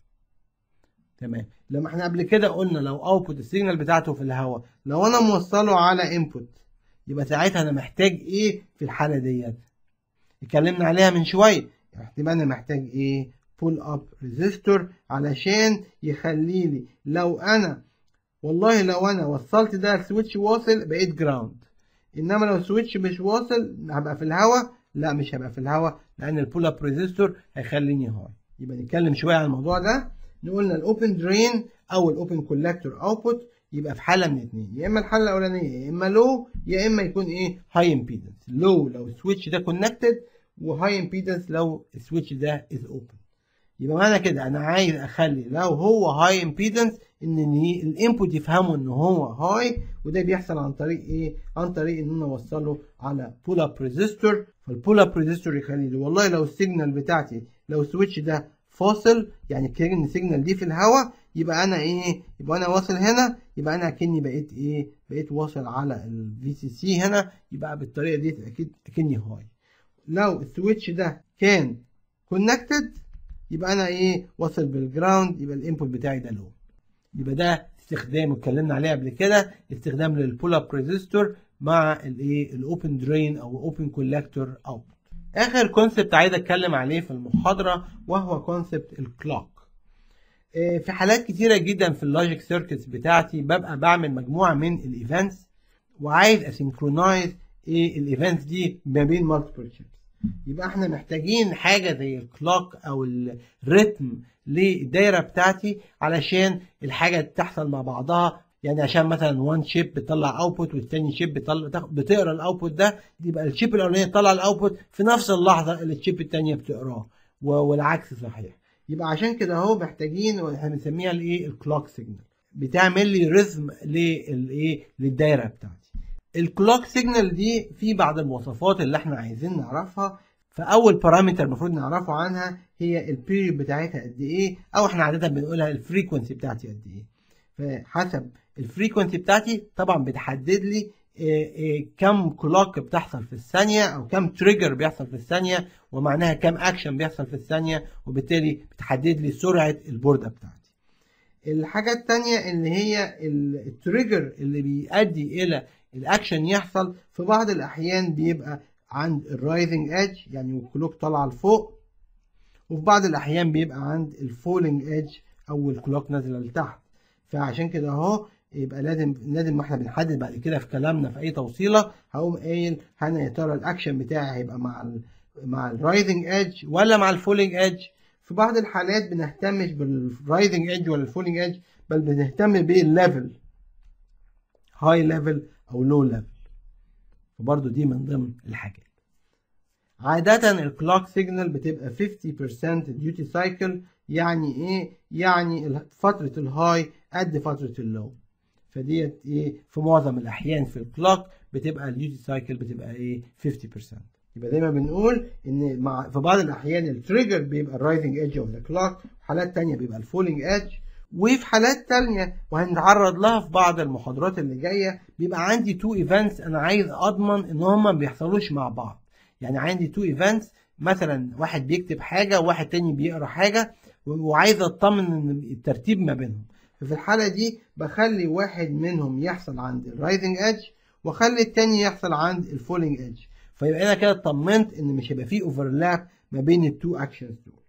تمام. لما إحنا قبل كده قلنا لو output ال signal بتاعته في الهواء لو أنا موصله على input يبقى ساعتها أنا محتاج إيه في الحالة ديت؟ اتكلمنا عليها من شوية. احتمال أنا محتاج إيه؟ pull-up resistor علشان يخلي لي لو أنا والله لو أنا وصلت ده ال switch واصل بقيت ground إنما لو ال switch مش واصل هبقى في الهواء لا مش هبقى في الهواء لأن ال pull-up resistor هيخليني high. يبقى نتكلم شوية عن الموضوع ده. نقولنا ال open drain أو ال open collector output يبقى في حالة من اتنين. يا إما الحالة الأولانية يا إما low يا إما يكون إيه؟ high impedance low لو ال switch ده connected و high impedance لو ال switch ده is open يبقى معنى كده أنا عايز أخلي لو هو high impedance إن ال input يفهموا إن هو high وده بيحصل عن طريق إيه؟ عن طريق إن أنا أوصله على pull-up resistor فال pull-up resistor يخلي لي والله لو ال signal بتاعتي لو ال switch ده فاصل يعني كأن ال signal دي في الهواء يبقى أنا إيه؟ يبقى أنا واصل هنا يبقى أنا أكني بقيت إيه؟ بقيت واصل على ال VCC هنا يبقى بالطريقة دي أكيد أكني high لو ال switch ده كان connected يبقى أنا إيه؟ واصل بال ground يبقى ال input بتاعي ده low يبقى ده استخدام اتكلمنا عليه قبل كده استخدام لل pull up resistor مع الايه ال open drain أو open collector output آخر concept عايز أتكلم عليه في المحاضرة وهو concept ال clock في حالات كتيرة جدا في ال logic circuits بتاعتي ببقى بعمل مجموعة من ال events وعايز ا synchronise إيه؟ ال events دي ما بين multiple chips يبقى إحنا محتاجين حاجة زي ال clock أو ال rhythm للدايرة بتاعتي علشان الحاجة تحصل مع بعضها. يعني عشان مثلا one chip بتطلع output والتاني chip بتطلع بتقرأ ال output ده يبقى ال chip الاولانيه تطلع ال output في نفس اللحظة اللي ال chip الثانية بتقراه. والعكس صحيح. يبقى عشان كده أهو محتاجين إحنا بنسميها الإيه؟ ال clock signal بتعمل لي rhythm للايه للدايرة بتاعتي. ال clock signal دي في بعض المواصفات اللي إحنا عايزين نعرفها فأول parameter المفروض نعرفه عنها هي ال period بتاعتها قد إيه أو إحنا عادة بنقولها ال frequency بتاعتي قد إيه فحسب ال frequency بتاعتي طبعا بتحدد لي إيه إيه كم clock بتحصل في الثانية أو كم trigger بيحصل في الثانية ومعناها كم أكشن بيحصل في الثانية وبالتالي بتحدد لي سرعة ال board ة بتاعتي. الحاجة التانية اللي هي ال trigger اللي بيؤدي إلى الأكشن يحصل في بعض الأحيان بيبقى عند ال rising edge يعني ال clock طالعة لفوق وفي بعض الأحيان بيبقى عند ال falling edge أو ال clock نازلة لتحت. فعشان كده أهو يبقى لازم لازم وإحنا بنحدد بعد كده في كلامنا في أي توصيلة هقوم قايل أنا يا ترى الأكشن بتاعي هيبقى مع ال مع ال rising edge ولا مع ال falling edge في بعض الحالات بنهتمش بال rising edge ولا ال falling edge بل بنهتم بال level high level أو low level فبرضه دي من ضمن الحاجات. عادة ال clock signal بتبقى 50% duty cycle يعني إيه؟ يعني فترة ال high قد فترة ال low فديت إيه؟ في معظم الأحيان في ال clock بتبقى ال duty cycle بتبقى إيه؟ 50% يبقى دايما بنقول إن مع في بعض الأحيان ال trigger بيبقى ال rising edge of the clock حالات تانية بيبقى ال falling edge وفي حالات تانية وهنتعرض لها في بعض المحاضرات اللي جاية بيبقى عندي two events أنا عايز أضمن إن هما ما بيحصلوش مع بعض. يعني عندي two events مثلا واحد بيكتب حاجة وواحد تاني بيقرأ حاجة وعايز أطمن إن الترتيب ما بينهم. ففي الحالة دي بخلي واحد منهم يحصل عند ال rising edge وأخلي التاني يحصل عند ال falling edge فيبقى أنا كده اطمنت إن مش هيبقى فيه overlap ما بين ال two actions دول.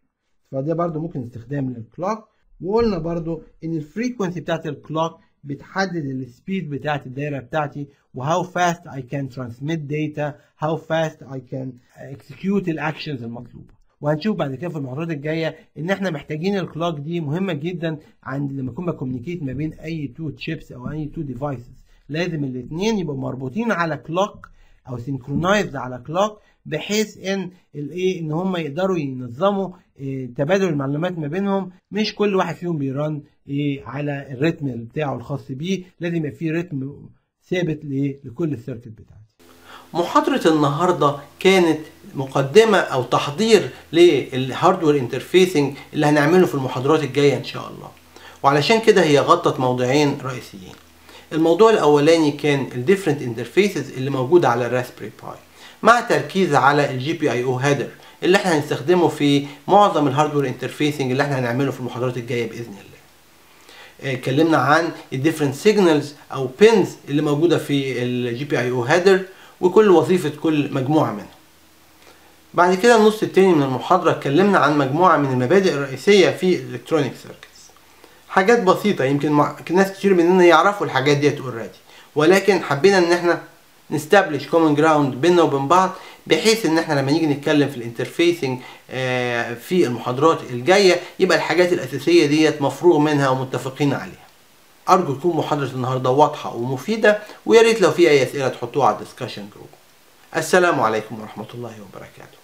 فده برضو ممكن استخدام لل clock وقلنا برضو إن ال frequency بتاعت ال clock بتحدد ال speed بتاعت الدايرة بتاعتي و how fast I can transmit data how fast I can execute ال actions المطلوبة. وهنشوف بعد كده في المحاضرات الجاية إن إحنا محتاجين ال clock دي مهمة جدا عند لما أكون ب communicate ما بين أي two chips أو أي two devices لازم الاثنين يبقوا مربوطين على clock أو synchronized على clock بحيث إن الايه إن هم يقدروا ينظموا إيه تبادل المعلومات ما بينهم. مش كل واحد فيهم بي run إيه على ال rhythm بتاعه الخاص بيه. لازم يبقى في rhythm ثابت لكل ال circuit بتاعتي. محاضرة النهاردة كانت مقدمة أو تحضير لل hardware interfacing اللي هنعمله في المحاضرات الجاية إن شاء الله. وعلشان كده هي غطت موضوعين رئيسيين. الموضوع الأولاني كان ال different interfaces اللي موجودة على ال Raspberry Pi مع تركيز على ال GPIO header اللي إحنا هنستخدمه في معظم ال hardware interfacing اللي إحنا هنعمله في المحاضرات الجاية بإذن الله. اتكلمنا عن ال different signals أو pins اللي موجودة في ال GPIO header وكل وظيفة كل مجموعة منهم بعد كده النص التاني من المحاضرة اتكلمنا عن مجموعة من المبادئ الرئيسية في ال electronic circuits حاجات بسيطة يمكن ناس كتير مننا يعرفوا الحاجات ديت already ولكن حبينا إن إحنا ن establish common ground بيننا وبين بعض بحيث إن إحنا لما نيجي نتكلم في ال interfacing في المحاضرات الجاية يبقى الحاجات الأساسية ديت مفروغ منها ومتفقين عليها. أرجو تكون محاضرة النهارده واضحة ومفيدة ويا ريت لو في أي أسئلة تحطوها على ال discussion group السلام عليكم ورحمة الله وبركاته.